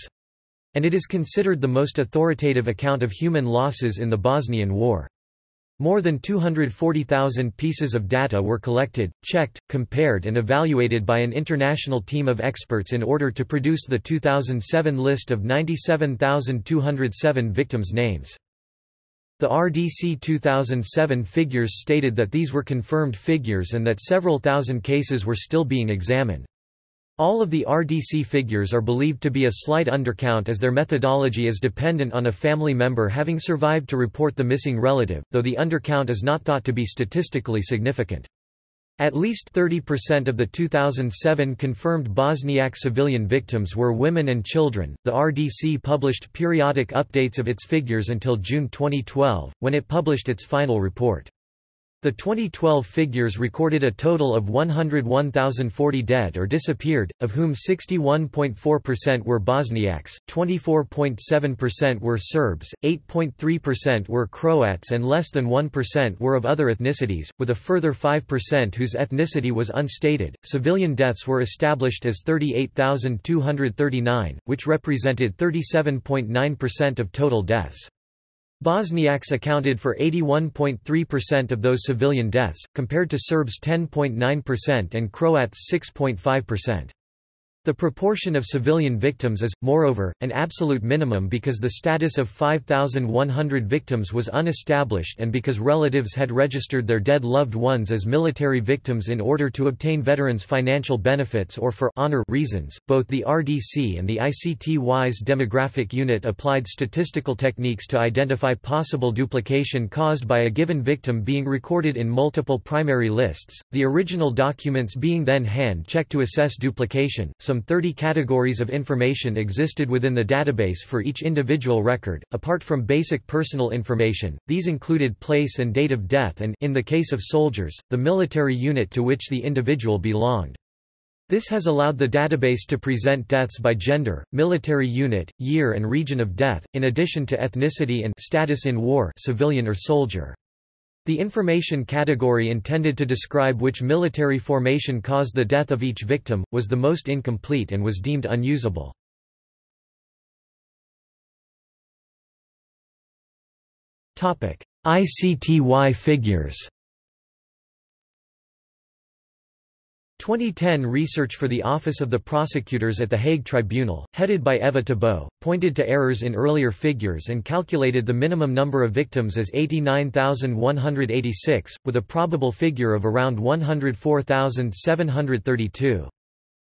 and it is considered the most authoritative account of human losses in the Bosnian War. More than 240,000 pieces of data were collected, checked, compared and evaluated by an international team of experts in order to produce the 2007 list of 97,207 victims' names. The RDC 2007 figures stated that these were confirmed figures and that several thousand cases were still being examined. All of the RDC figures are believed to be a slight undercount as their methodology is dependent on a family member having survived to report the missing relative, though the undercount is not thought to be statistically significant. At least 30% of the 2007 confirmed Bosniak civilian victims were women and children. The RDC published periodic updates of its figures until June 2012, when it published its final report. The 2012 figures recorded a total of 101,040 dead or disappeared, of whom 61.4% were Bosniaks, 24.7% were Serbs, 8.3% were Croats and less than 1% were of other ethnicities, with a further 5% whose ethnicity was unstated. Civilian deaths were established as 38,239, which represented 37.9% of total deaths. Bosniaks accounted for 81.3% of those civilian deaths, compared to Serbs 10.9% and Croats 6.5%. The proportion of civilian victims is, moreover, an absolute minimum because the status of 5,100 victims was unestablished and because relatives had registered their dead loved ones as military victims in order to obtain veterans' financial benefits or for honor reasons. Both the RDC and the ICTY's demographic unit applied statistical techniques to identify possible duplication caused by a given victim being recorded in multiple primary lists, the original documents being then hand-checked to assess duplication. Some 30 categories of information existed within the database for each individual record, apart from basic personal information, these included place and date of death and in the case of soldiers, the military unit to which the individual belonged. This has allowed the database to present deaths by gender, military unit, year and region of death, in addition to ethnicity and status in war civilian or soldier. The information category intended to describe which military formation caused the death of each victim, was the most incomplete and was deemed unusable. ICTY figures 2010 research for the Office of the Prosecutors at the Hague Tribunal, headed by Eva Tabeau, pointed to errors in earlier figures and calculated the minimum number of victims as 89,186, with a probable figure of around 104,732.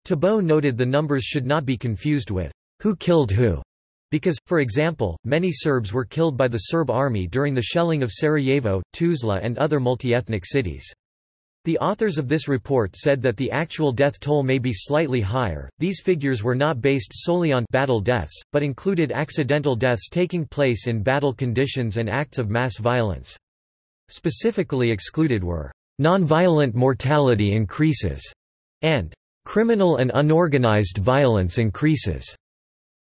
Tabeau noted the numbers should not be confused with who killed who, because, for example, many Serbs were killed by the Serb army during the shelling of Sarajevo, Tuzla and other multi-ethnic cities. The authors of this report said that the actual death toll may be slightly higher. These figures were not based solely on battle deaths, but included accidental deaths taking place in battle conditions and acts of mass violence. Specifically excluded were nonviolent mortality increases and criminal and unorganized violence increases.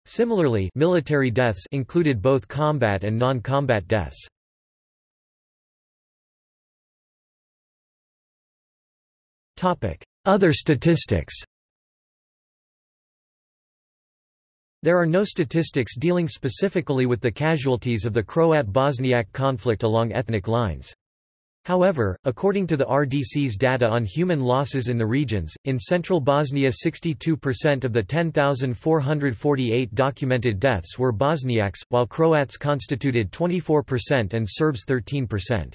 Similarly, military deaths included both combat and non-combat deaths. Other statistics There are no statistics dealing specifically with the casualties of the Croat-Bosniak conflict along ethnic lines. However, according to the RDC's data on human losses in the regions, in central Bosnia 62% of the 10,448 documented deaths were Bosniaks, while Croats constituted 24% and Serbs 13%.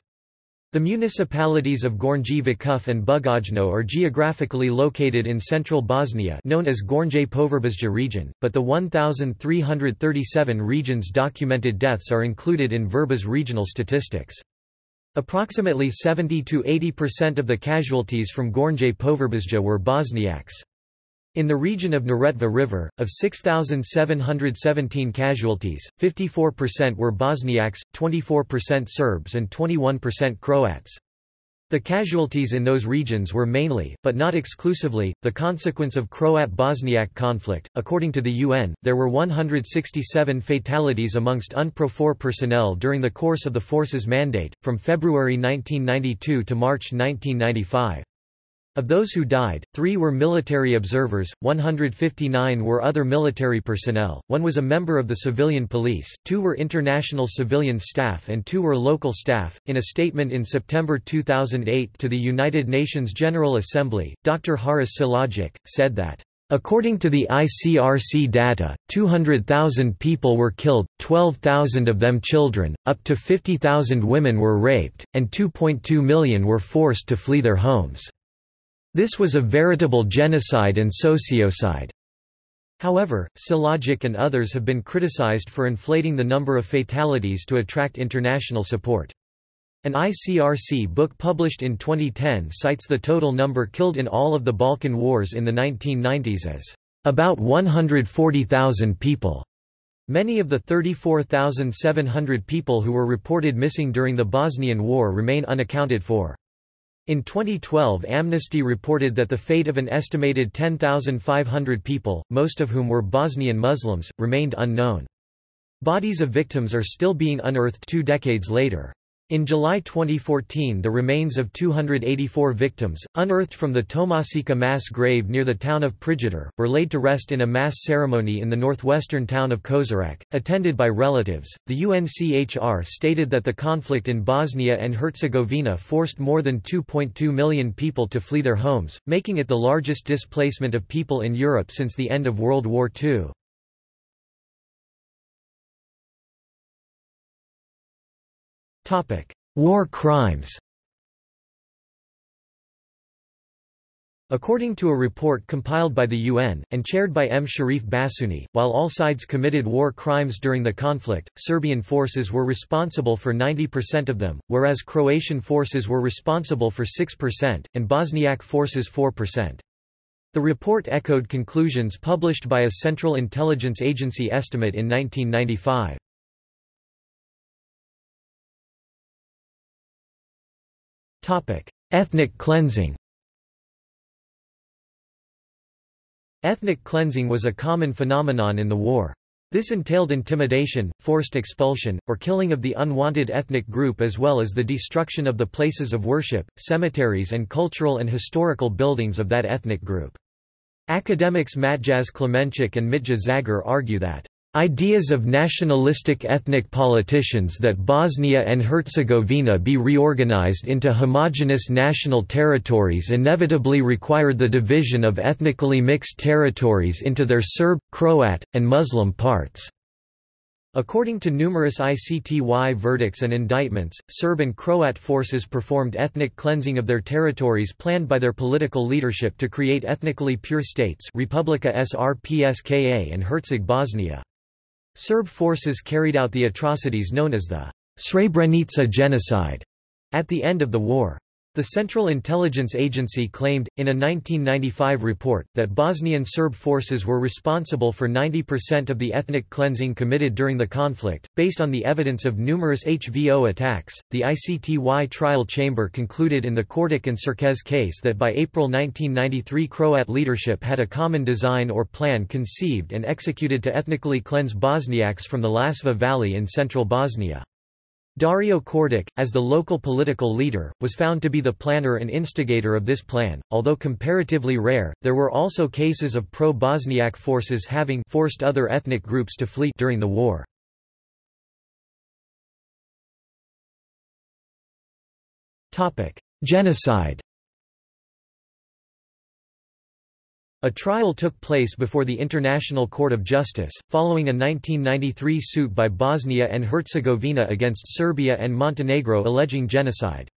The municipalities of Gornji Vakuf and Bugojno are geographically located in central Bosnia known as Gornje Povrbasje region, but the 1,337 regions documented deaths are included in Vrbas regional statistics. Approximately 70–80% of the casualties from Gornje Povrbasje were Bosniaks. In the region of Neretva River, of 6,717 casualties, 54% were Bosniaks, 24% Serbs and 21% Croats. The casualties in those regions were mainly, but not exclusively, the consequence of Croat-Bosniak conflict. According to the UN, there were 167 fatalities amongst UNPROFOR personnel during the course of the force's mandate, from February 1992 to March 1995. Of those who died, three were military observers, 159 were other military personnel, one was a member of the civilian police, two were international civilian staff, and two were local staff. In a statement in September 2008 to the United Nations General Assembly, Dr. Haris Silajdžić, said that According to the ICRC data, 200,000 people were killed, 12,000 of them children, up to 50,000 women were raped, and 2.2 million were forced to flee their homes. This was a veritable genocide and sociocide. However, Silajdžić and others have been criticized for inflating the number of fatalities to attract international support. An ICRC book published in 2010 cites the total number killed in all of the Balkan Wars in the 1990s as about 140,000 people. Many of the 34,700 people who were reported missing during the Bosnian War remain unaccounted for. In 2012 Amnesty reported that the fate of an estimated 10,500 people, most of whom were Bosnian Muslims, remained unknown. Bodies of victims are still being unearthed two decades later. In July 2014 the remains of 284 victims, unearthed from the Tomašica mass grave near the town of Prijedor, were laid to rest in a mass ceremony in the northwestern town of Kozarac, attended by relatives. The UNCHR stated that the conflict in Bosnia and Herzegovina forced more than 2.2 million people to flee their homes, making it the largest displacement of people in Europe since the end of World War II. War crimes According to a report compiled by the UN, and chaired by M. Cherif Bassiouni, while all sides committed war crimes during the conflict, Serbian forces were responsible for 90% of them, whereas Croatian forces were responsible for 6%, and Bosniak forces 4%. The report echoed conclusions published by a Central Intelligence Agency estimate in 1995. Ethnic cleansing Ethnic cleansing was a common phenomenon in the war. This entailed intimidation, forced expulsion, or killing of the unwanted ethnic group as well as the destruction of the places of worship, cemeteries and cultural and historical buildings of that ethnic group. Academics Matjaz Klemenčič and Mitja Zagar argue that Ideas of nationalistic ethnic politicians that Bosnia and Herzegovina be reorganized into homogeneous national territories inevitably required the division of ethnically mixed territories into their Serb, Croat, and Muslim parts. According to numerous ICTY verdicts and indictments, Serb and Croat forces performed ethnic cleansing of their territories planned by their political leadership to create ethnically pure states Republika Srpska and Herzeg Bosnia. Serb forces carried out the atrocities known as the Srebrenica genocide at the end of the war. The Central Intelligence Agency claimed, in a 1995 report, that Bosnian Serb forces were responsible for 90% of the ethnic cleansing committed during the conflict. Based on the evidence of numerous HVO attacks, the ICTY trial chamber concluded in the Kordic and Cerkez case that by April 1993 Croat leadership had a common design or plan conceived and executed to ethnically cleanse Bosniaks from the Lasva Valley in central Bosnia. Dario Kordic, as the local political leader, was found to be the planner and instigator of this plan. Although comparatively rare, there were also cases of pro-Bosniak forces having forced other ethnic groups to flee during the war. Topic: Genocide. A trial took place before the International Court of Justice, following a 1993 suit by Bosnia and Herzegovina against Serbia and Montenegro alleging genocide.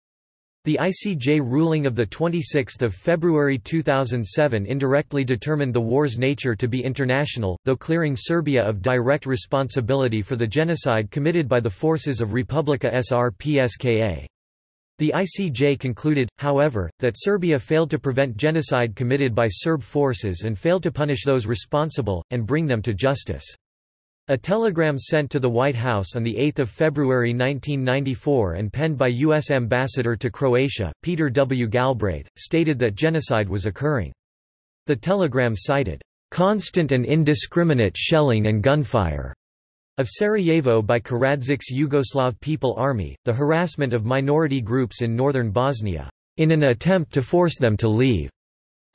The ICJ ruling of 26 February 2007 indirectly determined the war's nature to be international, though clearing Serbia of direct responsibility for the genocide committed by the forces of Republika Srpska. The ICJ concluded, however, that Serbia failed to prevent genocide committed by Serb forces and failed to punish those responsible, and bring them to justice. A telegram sent to the White House on 8 February 1994 and penned by U.S. Ambassador to Croatia, Peter W. Galbraith, stated that genocide was occurring. The telegram cited, "...constant and indiscriminate shelling and gunfire." Of Sarajevo by Karadzic's Yugoslav People Army, the harassment of minority groups in northern Bosnia, in an attempt to force them to leave,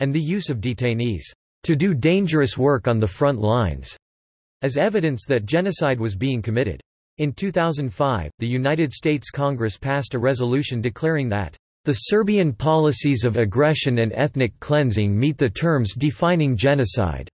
and the use of detainees, to do dangerous work on the front lines, as evidence that genocide was being committed. In 2005, the United States Congress passed a resolution declaring that the Serbian policies of aggression and ethnic cleansing meet the terms defining genocide.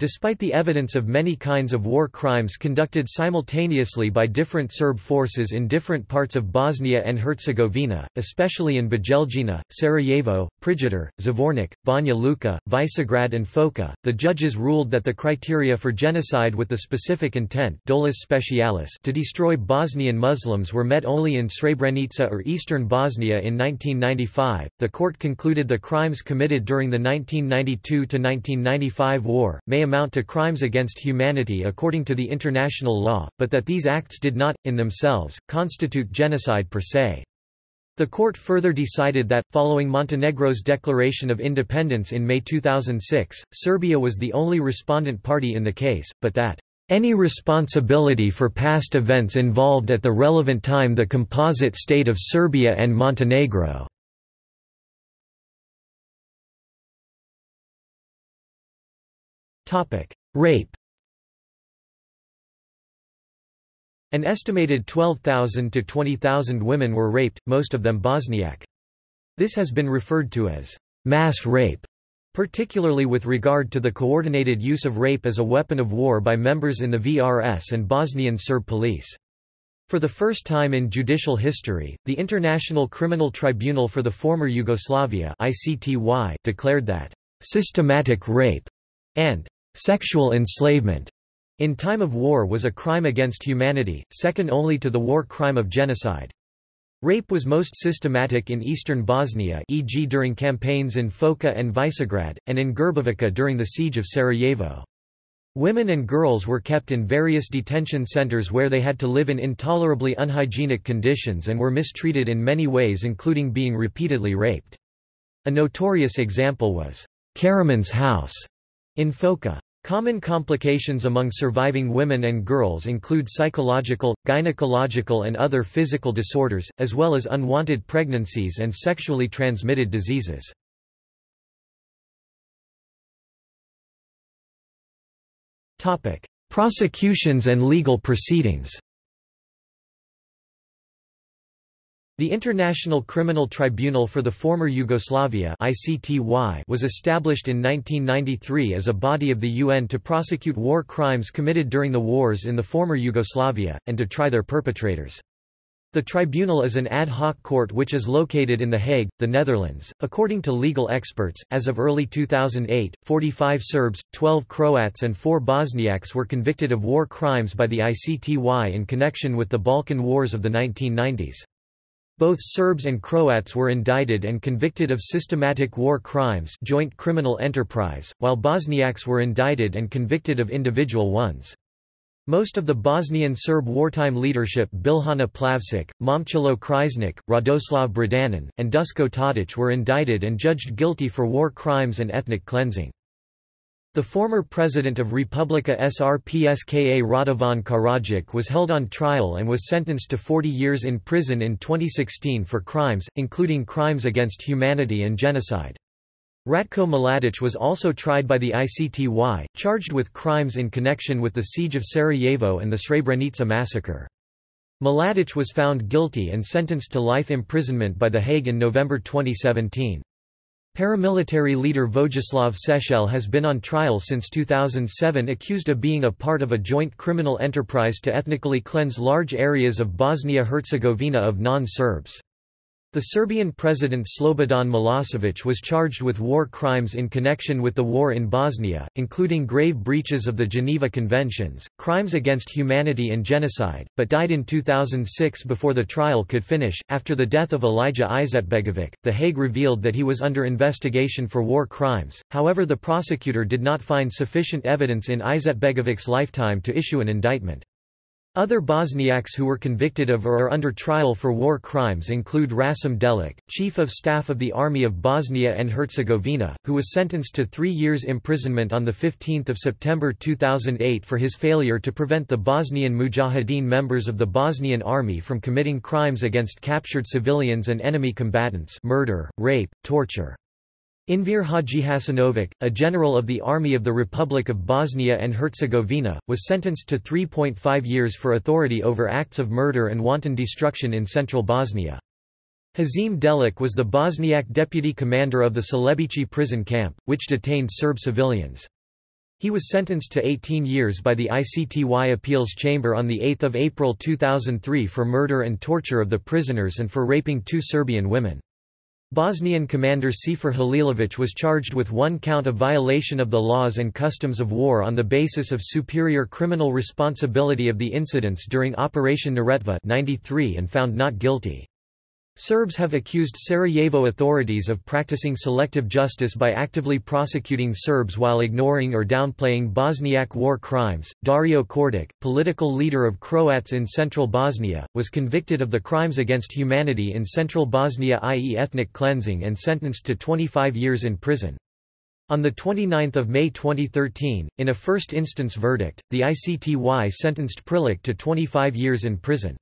Despite the evidence of many kinds of war crimes conducted simultaneously by different Serb forces in different parts of Bosnia and Herzegovina, especially in Bijeljina, Sarajevo, Prijedor, Zvornik, Banja Luka, Visegrad and Foča, the judges ruled that the criteria for genocide with the specific intent dolus specialis to destroy Bosnian Muslims were met only in Srebrenica or eastern Bosnia in 1995. The court concluded the crimes committed during the 1992–1995 war may amount to crimes against humanity according to the international law, but that these acts did not, in themselves, constitute genocide per se. The court further decided that, following Montenegro's declaration of independence in May 2006, Serbia was the only respondent party in the case, but that any responsibility for past events involved at the relevant time the composite state of Serbia and Montenegro Rape An estimated 12,000 to 20,000 women were raped, most of them Bosniak. This has been referred to as mass rape, particularly with regard to the coordinated use of rape as a weapon of war by members in the VRS and Bosnian Serb police. For the first time in judicial history, the International Criminal Tribunal for the Former Yugoslavia ICTY declared that systematic rape and Sexual enslavement in time of war was a crime against humanity, second only to the war crime of genocide. Rape was most systematic in eastern Bosnia e.g. during campaigns in Foča and Visegrad, and in Grbavica during the siege of Sarajevo. Women and girls were kept in various detention centers where they had to live in intolerably unhygienic conditions and were mistreated in many ways including being repeatedly raped. A notorious example was Karaman's house in Foča. Common complications among surviving women and girls include psychological, gynecological and other physical disorders, as well as unwanted pregnancies and sexually transmitted diseases. Prosecutions and legal proceedings The International Criminal Tribunal for the Former Yugoslavia was established in 1993 as a body of the UN to prosecute war crimes committed during the wars in the former Yugoslavia, and to try their perpetrators. The tribunal is an ad hoc court which is located in The Hague, the Netherlands. According to legal experts, as of early 2008, 45 Serbs, 12 Croats, and 4 Bosniaks were convicted of war crimes by the ICTY in connection with the Balkan Wars of the 1990s. Both Serbs and Croats were indicted and convicted of systematic war crimes joint criminal enterprise, while Bosniaks were indicted and convicted of individual ones. Most of the Bosnian Serb wartime leadership Biljana Plavsic, Momcilo Krajisnik, Radoslav Bradanin, and Dusko Tadic were indicted and judged guilty for war crimes and ethnic cleansing. The former president of Republika Srpska Radovan Karadzic was held on trial and was sentenced to 40 years in prison in 2016 for crimes, including crimes against humanity and genocide. Ratko Mladic was also tried by the ICTY, charged with crimes in connection with the siege of Sarajevo and the Srebrenica massacre. Mladic was found guilty and sentenced to life imprisonment by The Hague in November 2017. Paramilitary leader Vojislav Šešelj has been on trial since 2007 accused of being a part of a joint criminal enterprise to ethnically cleanse large areas of Bosnia-Herzegovina of non-Serbs. The Serbian president Slobodan Milosevic was charged with war crimes in connection with the war in Bosnia, including grave breaches of the Geneva Conventions, crimes against humanity and genocide, but died in 2006 before the trial could finish. After the death of Alija Izetbegovic, The Hague revealed that he was under investigation for war crimes, however, the prosecutor did not find sufficient evidence in Izetbegovic's lifetime to issue an indictment. Other Bosniaks who were convicted of or are under trial for war crimes include Rasim Delic, Chief of Staff of the Army of Bosnia and Herzegovina, who was sentenced to three years imprisonment on 15 September 2008 for his failure to prevent the Bosnian Mujahideen members of the Bosnian Army from committing crimes against captured civilians and enemy combatants murder, rape, torture. Enver Hadžihasanović, a general of the Army of the Republic of Bosnia and Herzegovina, was sentenced to 3.5 years for authority over acts of murder and wanton destruction in central Bosnia. Hazim Delic was the Bosniak deputy commander of the Celebici prison camp, which detained Serb civilians. He was sentenced to 18 years by the ICTY Appeals Chamber on 8 April 2003 for murder and torture of the prisoners and for raping two Serbian women. Bosnian commander Sefer Halilovic was charged with one count of violation of the laws and customs of war on the basis of superior criminal responsibility of the incidents during Operation Neretva 93 and found not guilty. Serbs have accused Sarajevo authorities of practicing selective justice by actively prosecuting Serbs while ignoring or downplaying Bosniak war crimes. Dario Kordic, political leader of Croats in central Bosnia, was convicted of the crimes against humanity in central Bosnia, i.e., ethnic cleansing, and sentenced to 25 years in prison. On 29 May 2013, in a first-instance verdict, the ICTY sentenced Prlić to 25 years in prison.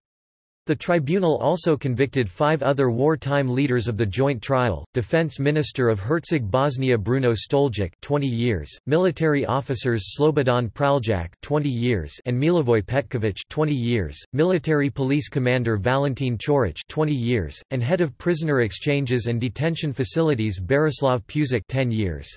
The tribunal also convicted five other wartime leaders of the joint trial, Defense Minister of Herzeg Bosnia Bruno Stojić 20 years, military officers Slobodan Praljak 20 years and Milivoj Petkovic 20 years, military police commander Valentin Ćorić 20 years, and head of prisoner exchanges and detention facilities Berislav Pusic 10 years.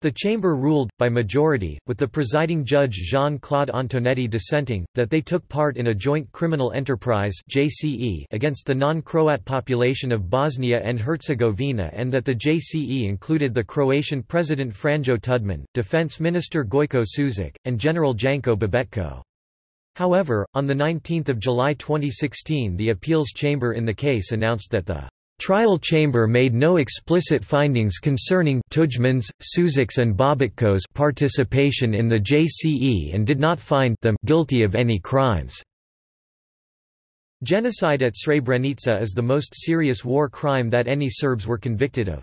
The chamber ruled, by majority, with the presiding judge Jean-Claude Antonetti dissenting, that they took part in a joint criminal enterprise JCE against the non-Croat population of Bosnia and Herzegovina and that the JCE included the Croatian President Franjo Tudman, Defense Minister Gojko Šušak, and General Janko Bobetko. However, on 19 July 2016 the appeals chamber in the case announced that the Trial chamber made no explicit findings concerning Tudjman's, Šušak's and Bobetko's participation in the JCE and did not find them guilty of any crimes. Genocide at Srebrenica is the most serious war crime that any Serbs were convicted of.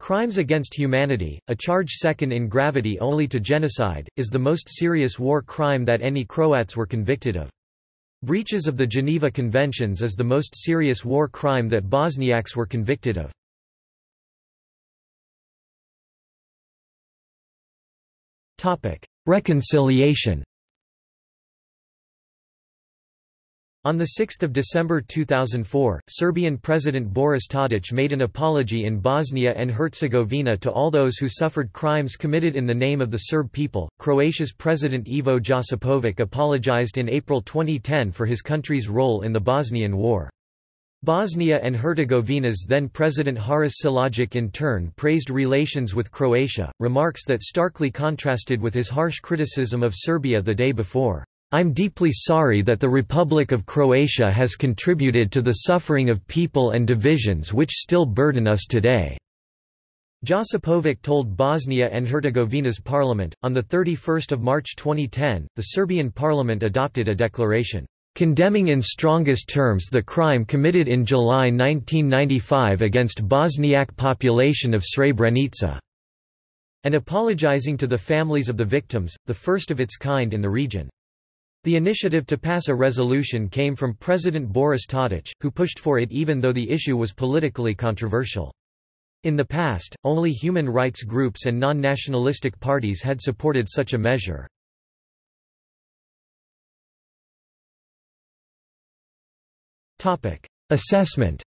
Crimes against humanity, a charge second in gravity only to genocide, is the most serious war crime that any Croats were convicted of. Breaches of the Geneva Conventions is the most serious war crime that Bosniaks were convicted of. Reconciliation On 6 December 2004, Serbian President Boris Tadic made an apology in Bosnia and Herzegovina to all those who suffered crimes committed in the name of the Serb people. Croatia's President Ivo Josipovic apologized in April 2010 for his country's role in the Bosnian War. Bosnia and Herzegovina's then President Haris Silajdžić in turn praised relations with Croatia, remarks that starkly contrasted with his harsh criticism of Serbia the day before. I'm deeply sorry that the Republic of Croatia has contributed to the suffering of people and divisions which still burden us today." Josipovic told Bosnia and Herzegovina's parliament. On 31 March 2010, the Serbian parliament adopted a declaration, "...condemning in strongest terms the crime committed in July 1995 against Bosniak population of Srebrenica." and apologizing to the families of the victims, the first of its kind in the region. The initiative to pass a resolution came from President Boris Tadic, who pushed for it even though the issue was politically controversial. In the past, only human rights groups and non-nationalistic parties had supported such a measure. Assessment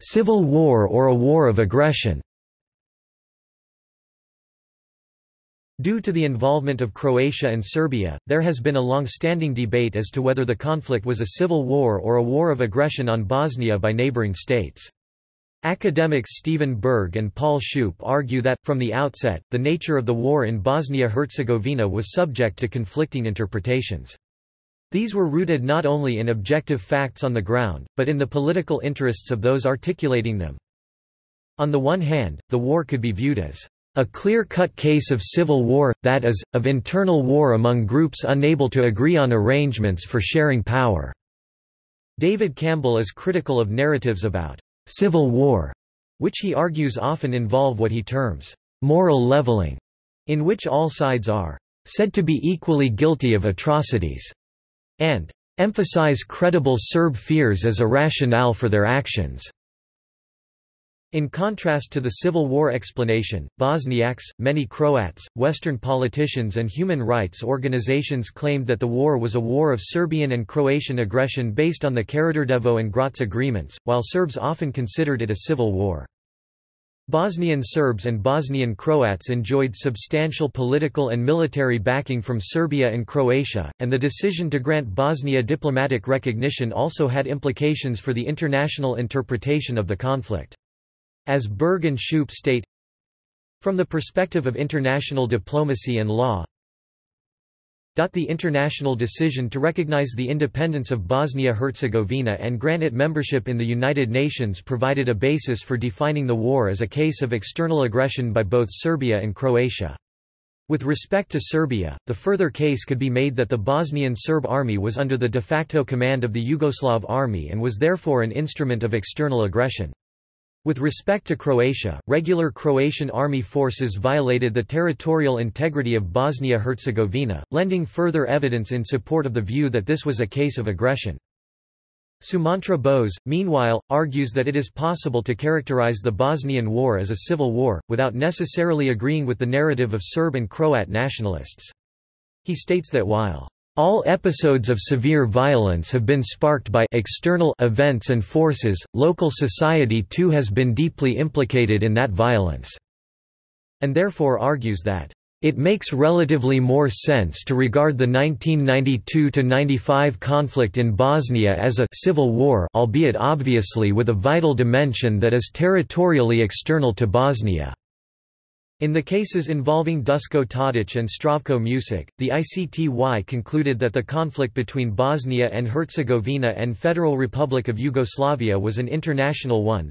Civil war or a war of aggression Due to the involvement of Croatia and Serbia, there has been a long-standing debate as to whether the conflict was a civil war or a war of aggression on Bosnia by neighboring states. Academics Steven Burg and Paul Shoup argue that, from the outset, the nature of the war in Bosnia-Herzegovina was subject to conflicting interpretations. These were rooted not only in objective facts on the ground, but in the political interests of those articulating them. On the one hand, the war could be viewed as a clear-cut case of civil war, that is, of internal war among groups unable to agree on arrangements for sharing power. David Campbell is critical of narratives about civil war, which he argues often involve what he terms moral leveling, in which all sides are said to be equally guilty of atrocities, and emphasize credible Serb fears as a rationale for their actions. In contrast to the Civil War explanation, Bosniaks, many Croats, Western politicians and human rights organizations claimed that the war was a war of Serbian and Croatian aggression based on the Karađorđevo and Graz agreements, while Serbs often considered it a civil war. Bosnian Serbs and Bosnian Croats enjoyed substantial political and military backing from Serbia and Croatia, and the decision to grant Bosnia diplomatic recognition also had implications for the international interpretation of the conflict. As Burg and Shoup state, from the perspective of international diplomacy and law, the international decision to recognize the independence of Bosnia-Herzegovina and grant it membership in the United Nations provided a basis for defining the war as a case of external aggression by both Serbia and Croatia. With respect to Serbia, the further case could be made that the Bosnian Serb army was under the de facto command of the Yugoslav army and was therefore an instrument of external aggression. With respect to Croatia, regular Croatian army forces violated the territorial integrity of Bosnia-Herzegovina, lending further evidence in support of the view that this was a case of aggression. Sumantra Bose, meanwhile, argues that it is possible to characterize the Bosnian War as a civil war, without necessarily agreeing with the narrative of Serb and Croat nationalists. He states that while all episodes of severe violence have been sparked by external events and forces, local society too has been deeply implicated in that violence." And therefore argues that, "...it makes relatively more sense to regard the 1992–95 conflict in Bosnia as a civil war albeit obviously with a vital dimension that is territorially external to Bosnia." In the cases involving Dusko Tadic and Zdravko Mucić, the ICTY concluded that the conflict between Bosnia and Herzegovina and Federal Republic of Yugoslavia was an international one.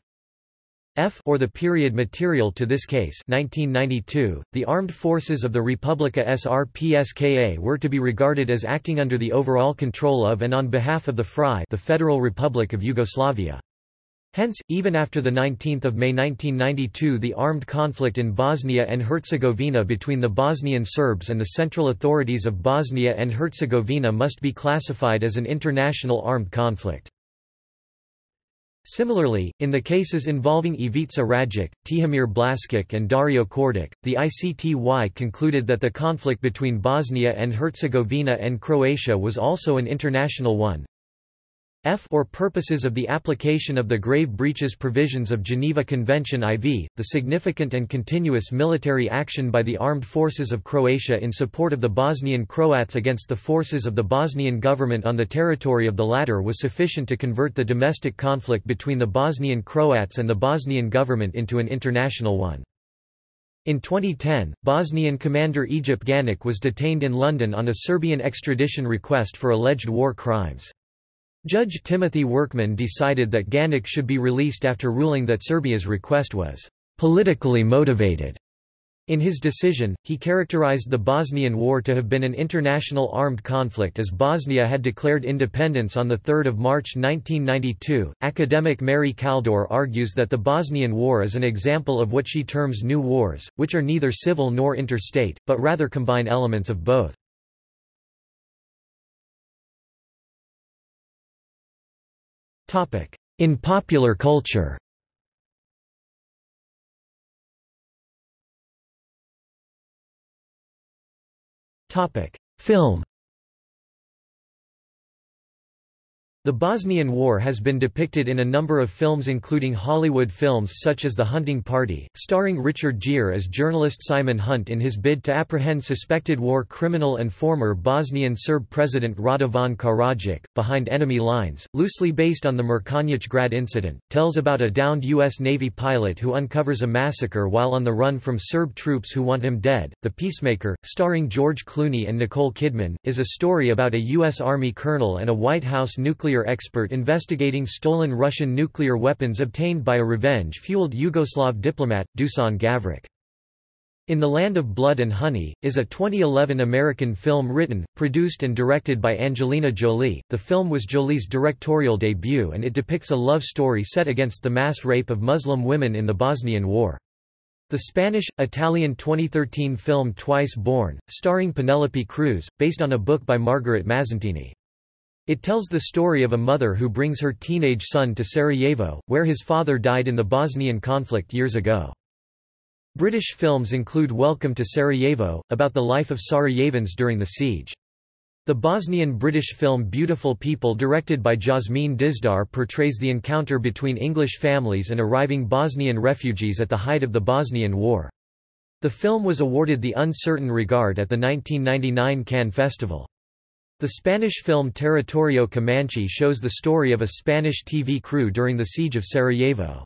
F or the period material to this case 1992, the armed forces of the Republika Srpska were to be regarded as acting under the overall control of and on behalf of the FRY the Federal Republic of Yugoslavia. Hence, even after 19 May 1992 the armed conflict in Bosnia and Herzegovina between the Bosnian Serbs and the central authorities of Bosnia and Herzegovina must be classified as an international armed conflict. Similarly, in the cases involving Ivica Rajic, Tihomir Blaskic and Dario Kordic, the ICTY concluded that the conflict between Bosnia and Herzegovina and Croatia was also an international one, F or purposes of the application of the grave breaches provisions of Geneva Convention IV, the significant and continuous military action by the armed forces of Croatia in support of the Bosnian Croats against the forces of the Bosnian government on the territory of the latter was sufficient to convert the domestic conflict between the Bosnian Croats and the Bosnian government into an international one. In 2010, Bosnian commander Ejup Ganic was detained in London on a Serbian extradition request for alleged war crimes. Judge Timothy Workman decided that Ganic should be released after ruling that Serbia's request was politically motivated. In his decision, he characterized the Bosnian War to have been an international armed conflict as Bosnia had declared independence on 3 March 1992. Academic Mary Kaldor argues that the Bosnian War is an example of what she terms new wars, which are neither civil nor interstate, but rather combine elements of both. In popular culture. Film The Bosnian War has been depicted in a number of films including Hollywood films such as The Hunting Party, starring Richard Gere as journalist Simon Hunt in his bid to apprehend suspected war criminal and former Bosnian Serb President Radovan Karadzic, Behind Enemy Lines, loosely based on the Mrkonjić Grad incident, tells about a downed U.S. Navy pilot who uncovers a massacre while on the run from Serb troops who want him dead. The Peacemaker, starring George Clooney and Nicole Kidman, is a story about a U.S. Army colonel and a White House nuclear nuclear expert investigating stolen Russian nuclear weapons obtained by a revenge-fueled Yugoslav diplomat, Dusan Gavric. In the Land of Blood and Honey, is a 2011 American film written, produced and directed by Angelina Jolie. The film was Jolie's directorial debut and it depicts a love story set against the mass rape of Muslim women in the Bosnian War. The Spanish-Italian 2013 film Twice Born, starring Penelope Cruz, based on a book by Margaret Mazzantini. It tells the story of a mother who brings her teenage son to Sarajevo, where his father died in the Bosnian conflict years ago. British films include Welcome to Sarajevo, about the life of Sarajevans during the siege. The Bosnian-British film Beautiful People directed by Jasmin Dizdar portrays the encounter between English families and arriving Bosnian refugees at the height of the Bosnian War. The film was awarded the Un Certain Regard at the 1999 Cannes Festival. The Spanish film Territorio Comanche shows the story of a Spanish TV crew during the siege of Sarajevo.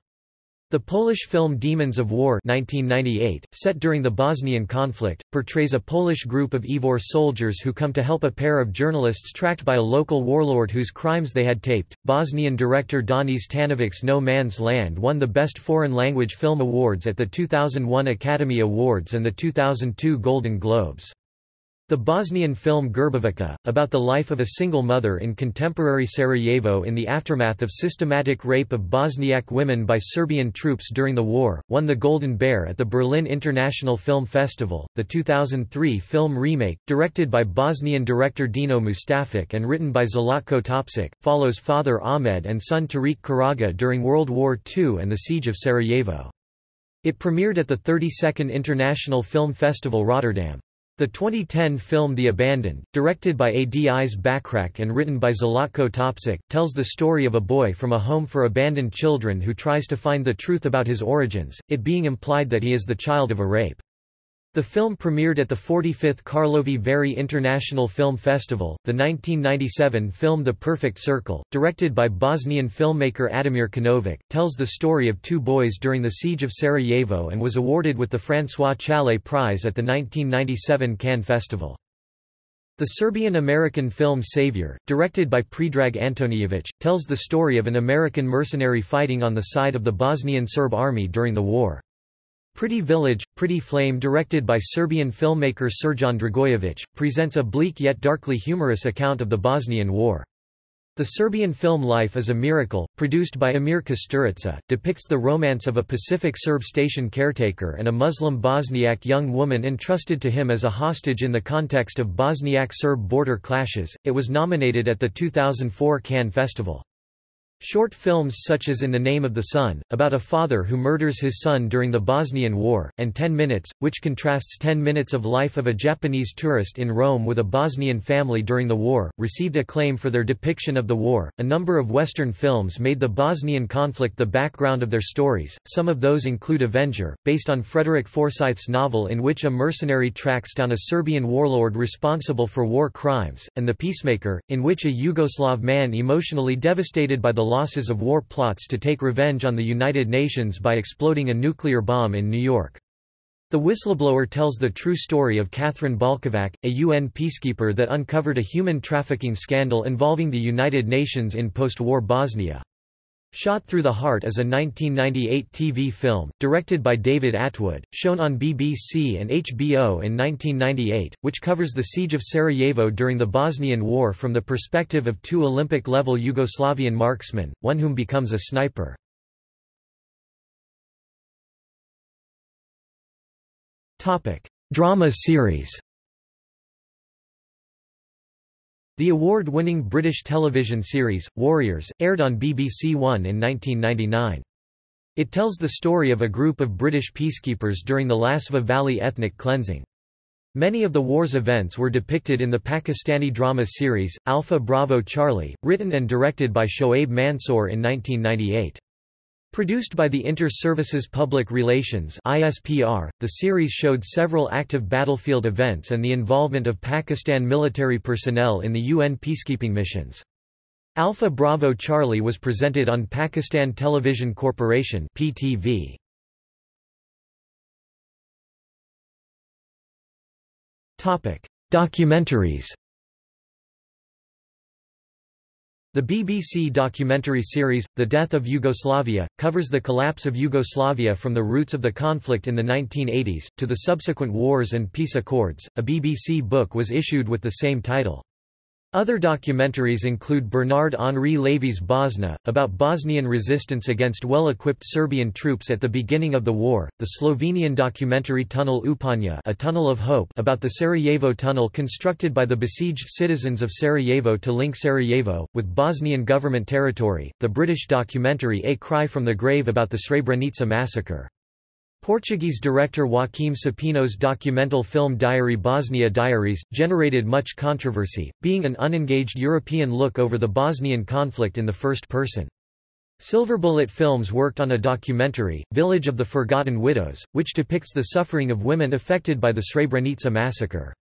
The Polish film Demons of War 1998, set during the Bosnian conflict, portrays a Polish group of IFOR soldiers who come to help a pair of journalists tracked by a local warlord whose crimes they had taped. Bosnian director Danis Tanovic's No Man's Land won the Best Foreign Language Film Awards at the 2001 Academy Awards and the 2002 Golden Globes. The Bosnian film Grbavica, about the life of a single mother in contemporary Sarajevo in the aftermath of systematic rape of Bosniak women by Serbian troops during the war, won the Golden Bear at the Berlin International Film Festival. The 2003 film remake, directed by Bosnian director Dino Mustafic and written by Zlatko Topčić, follows father Ahmed and son Tariq Karaga during World War II and the Siege of Sarajevo. It premiered at the 32nd International Film Festival Rotterdam. The 2010 film The Abandoned, directed by Adis Bakrač and written by Zlatko Topčić, tells the story of a boy from a home for abandoned children who tries to find the truth about his origins, it being implied that he is the child of a rape. The film premiered at the 45th Karlovy Vary International Film Festival. The 1997 film The Perfect Circle, directed by Bosnian filmmaker Ademir Kenović, tells the story of two boys during the siege of Sarajevo and was awarded with the François Chalais Prize at the 1997 Cannes Festival. The Serbian-American film Savior, directed by Predrag Antonijević, tells the story of an American mercenary fighting on the side of the Bosnian Serb army during the war. Pretty Village, Pretty Flame directed by Serbian filmmaker Srđan Dragojević, presents a bleak yet darkly humorous account of the Bosnian War. The Serbian film Life is a Miracle, produced by Emir Kusturica, depicts the romance of a Pacific Serb station caretaker and a Muslim Bosniak young woman entrusted to him as a hostage in the context of Bosniak-Serb border clashes. It was nominated at the 2004 Cannes Festival. Short films such as In the Name of the Sun, about a father who murders his son during the Bosnian War, and 10 Minutes, which contrasts 10 minutes of life of a Japanese tourist in Rome with a Bosnian family during the war, received acclaim for their depiction of the war. A number of Western films made the Bosnian conflict the background of their stories, some of those include Avenger, based on Frederick Forsyth's novel in which a mercenary tracks down a Serbian warlord responsible for war crimes, and The Peacemaker, in which a Yugoslav man emotionally devastated by the losses of war plots to take revenge on the United Nations by exploding a nuclear bomb in New York. The whistleblower tells the true story of Catherine Bolkovac, a UN peacekeeper that uncovered a human trafficking scandal involving the United Nations in post-war Bosnia. Shot Through the Heart is a 1998 TV film, directed by David Atwood, shown on BBC and HBO in 1998, which covers the siege of Sarajevo during the Bosnian War from the perspective of two Olympic-level Yugoslavian marksmen, one whom becomes a sniper. Drama series The award-winning British television series, Warriors, aired on BBC One in 1999. It tells the story of a group of British peacekeepers during the Lasva Valley ethnic cleansing. Many of the war's events were depicted in the Pakistani drama series, Alpha Bravo Charlie, written and directed by Shoaib Mansour in 1998. Produced by the Inter-Services Public Relations ISPR, the series showed several active battlefield events and the involvement of Pakistan military personnel in the UN peacekeeping missions. Alpha Bravo Charlie was presented on Pakistan Television Corporation PTV. Documentaries The BBC documentary series, The Death of Yugoslavia, covers the collapse of Yugoslavia from the roots of the conflict in the 1980s, to the subsequent wars and peace accords. A BBC book was issued with the same title. Other documentaries include Bernard-Henri Lévy's Bosna, about Bosnian resistance against well-equipped Serbian troops at the beginning of the war, the Slovenian documentary Tunnel Upanja a tunnel of hope about the Sarajevo tunnel constructed by the besieged citizens of Sarajevo to link Sarajevo, with Bosnian government territory, the British documentary A Cry from the Grave about the Srebrenica massacre. Portuguese director Joaquim Sapinho's documental film Diary Bosnia Diaries, generated much controversy, being an unengaged European look over the Bosnian conflict in the first person. Silverbullet Films worked on a documentary, Village of the Forgotten Widows, which depicts the suffering of women affected by the Srebrenica massacre.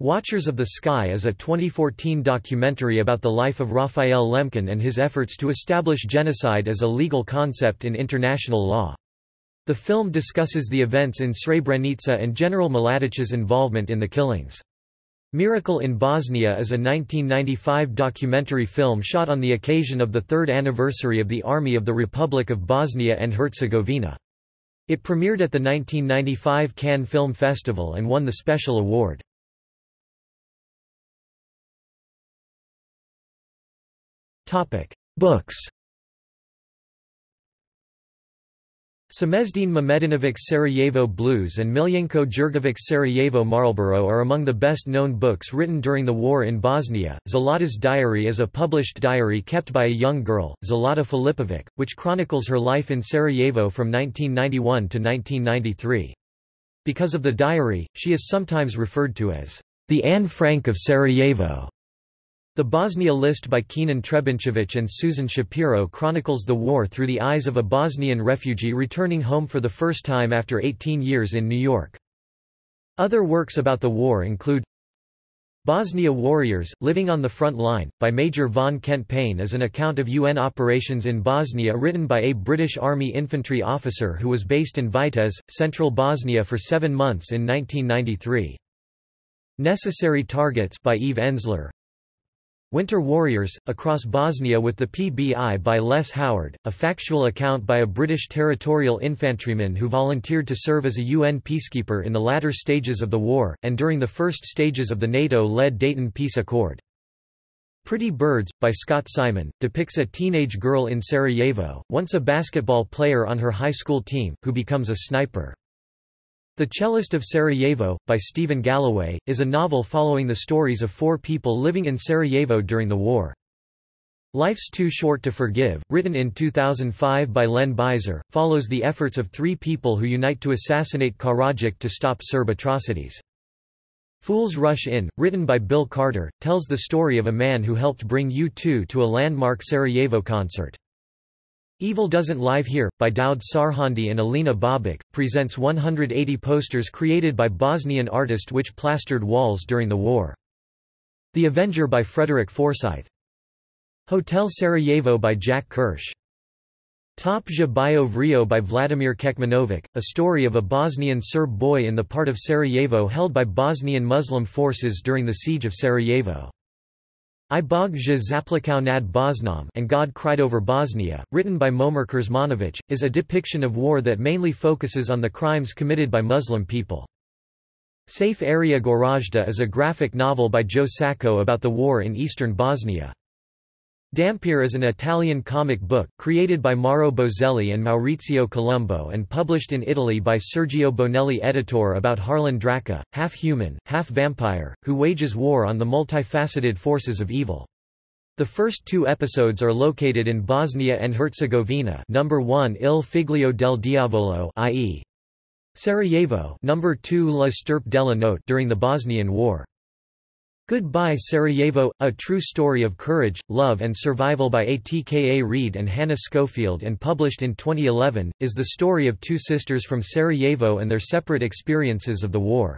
Watchers of the Sky is a 2014 documentary about the life of Raphael Lemkin and his efforts to establish genocide as a legal concept in international law. The film discusses the events in Srebrenica and General Mladic's involvement in the killings. Miracle in Bosnia is a 1995 documentary film shot on the occasion of the third anniversary of the Army of the Republic of Bosnia and Herzegovina. It premiered at the 1995 Cannes Film Festival and won the Special Award. Books Semezdin Mehmedinović's Sarajevo Blues and Miljenko Jergović's Sarajevo Marlboro are among the best-known books written during the war in Bosnia. Zlata's Diary is a published diary kept by a young girl, Zlata Filipovic, which chronicles her life in Sarajevo from 1991 to 1993. Because of the diary, she is sometimes referred to as the Anne Frank of Sarajevo. The Bosnia List by Kenan Trebinčević and Susan Shapiro chronicles the war through the eyes of a Bosnian refugee returning home for the first time after 18 years in New York. Other works about the war include Bosnia Warriors, Living on the Front Line, by Major Vaughan Kent Payne is an account of UN operations in Bosnia written by a British Army infantry officer who was based in Vitez, central Bosnia for seven months in 1993. Necessary Targets by Eve Ensler, Winter Warriors, Across Bosnia with the PBI by Les Howard, a factual account by a British territorial infantryman who volunteered to serve as a UN peacekeeper in the latter stages of the war, and during the first stages of the NATO-led Dayton Peace Accord. Pretty Birds, by Scott Simon, depicts a teenage girl in Sarajevo, once a basketball player on her high school team, who becomes a sniper. The Cellist of Sarajevo, by Steven Galloway, is a novel following the stories of four people living in Sarajevo during the war. Life's Too Short to Forgive, written in 2005 by Len Bizer, follows the efforts of three people who unite to assassinate Karadzic to stop Serb atrocities. Fools Rush In, written by Bill Carter, tells the story of a man who helped bring U2 to a landmark Sarajevo concert. Evil Doesn't Live Here, by Daud Sarhandi and Alina Babic, presents 180 posters created by Bosnian artist which plastered walls during the war. The Avenger by Frederick Forsyth. Hotel Sarajevo by Jack Kirsch. Topja Bio Vrio by Vladimir Kecmanović, a story of a Bosnian Serb boy in the part of Sarajevo held by Bosnian Muslim forces during the siege of Sarajevo. I Bog je zaplakao nad Bosnom and God Cried Over Bosnia, written by Momir Krsmanovic, is a depiction of war that mainly focuses on the crimes committed by Muslim people. Safe Area Goražde is a graphic novel by Joe Sacco about the war in eastern Bosnia. Dampir is an Italian comic book, created by Mauro Boselli and Maurizio Colombo and published in Italy by Sergio Bonelli Editore about Harlan Draka, half-human, half-vampire, who wages war on the multifaceted forces of evil. The first two episodes are located in Bosnia and Herzegovina number 1 Il Figlio del Diavolo i.e. Sarajevo number 2 La Stirpe della Notte during the Bosnian War. Goodbye Sarajevo, A True Story of Courage, Love and Survival by Atka Reid and Hannah Schofield and published in 2011, is the story of two sisters from Sarajevo and their separate experiences of the war.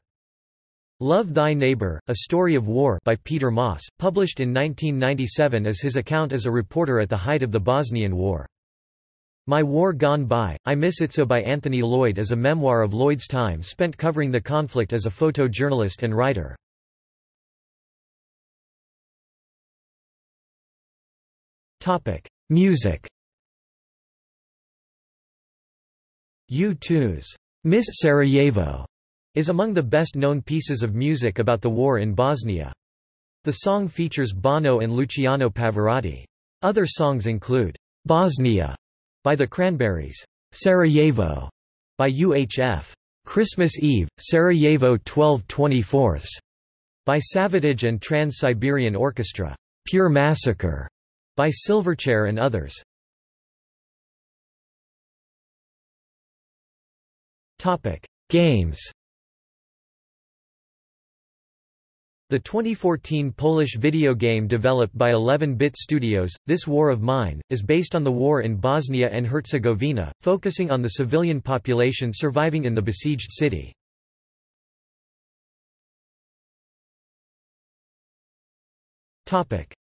Love Thy Neighbor, A Story of War by Peter Maass, published in 1997 as his account as a reporter at the height of the Bosnian War. My War Gone By, I Miss It So by Anthony Lloyd is a memoir of Lloyd's time spent covering the conflict as a photojournalist and writer. Music U2's Miss Sarajevo is among the best-known pieces of music about the war in Bosnia. The song features Bono and Luciano Pavarotti. Other songs include Bosnia by the Cranberries, Sarajevo by UHF, Christmas Eve, Sarajevo 12 24 by Savatage and Trans-Siberian Orchestra, Pure Massacre by Silverchair and others. Games. The 2014 Polish video game developed by 11-Bit Studios, This War of Mine, is based on the war in Bosnia and Herzegovina, focusing on the civilian population surviving in the besieged city.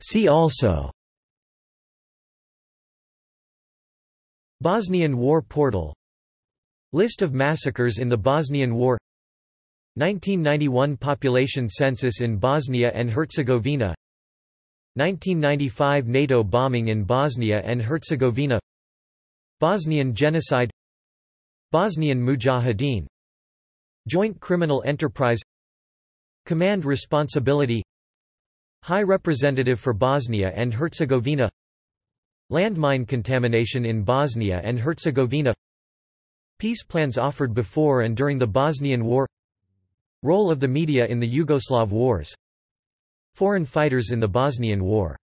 See also Bosnian War Portal. List of massacres in the Bosnian War. 1991 population census in Bosnia and Herzegovina. 1995 NATO bombing in Bosnia and Herzegovina. Bosnian genocide. Bosnian Mujahideen. Joint Criminal Enterprise. Command Responsibility. High Representative for Bosnia and Herzegovina Landmine contamination in Bosnia and Herzegovina. Peace plans offered before and during the Bosnian War. Role of the media in the Yugoslav wars. Foreign fighters in the Bosnian War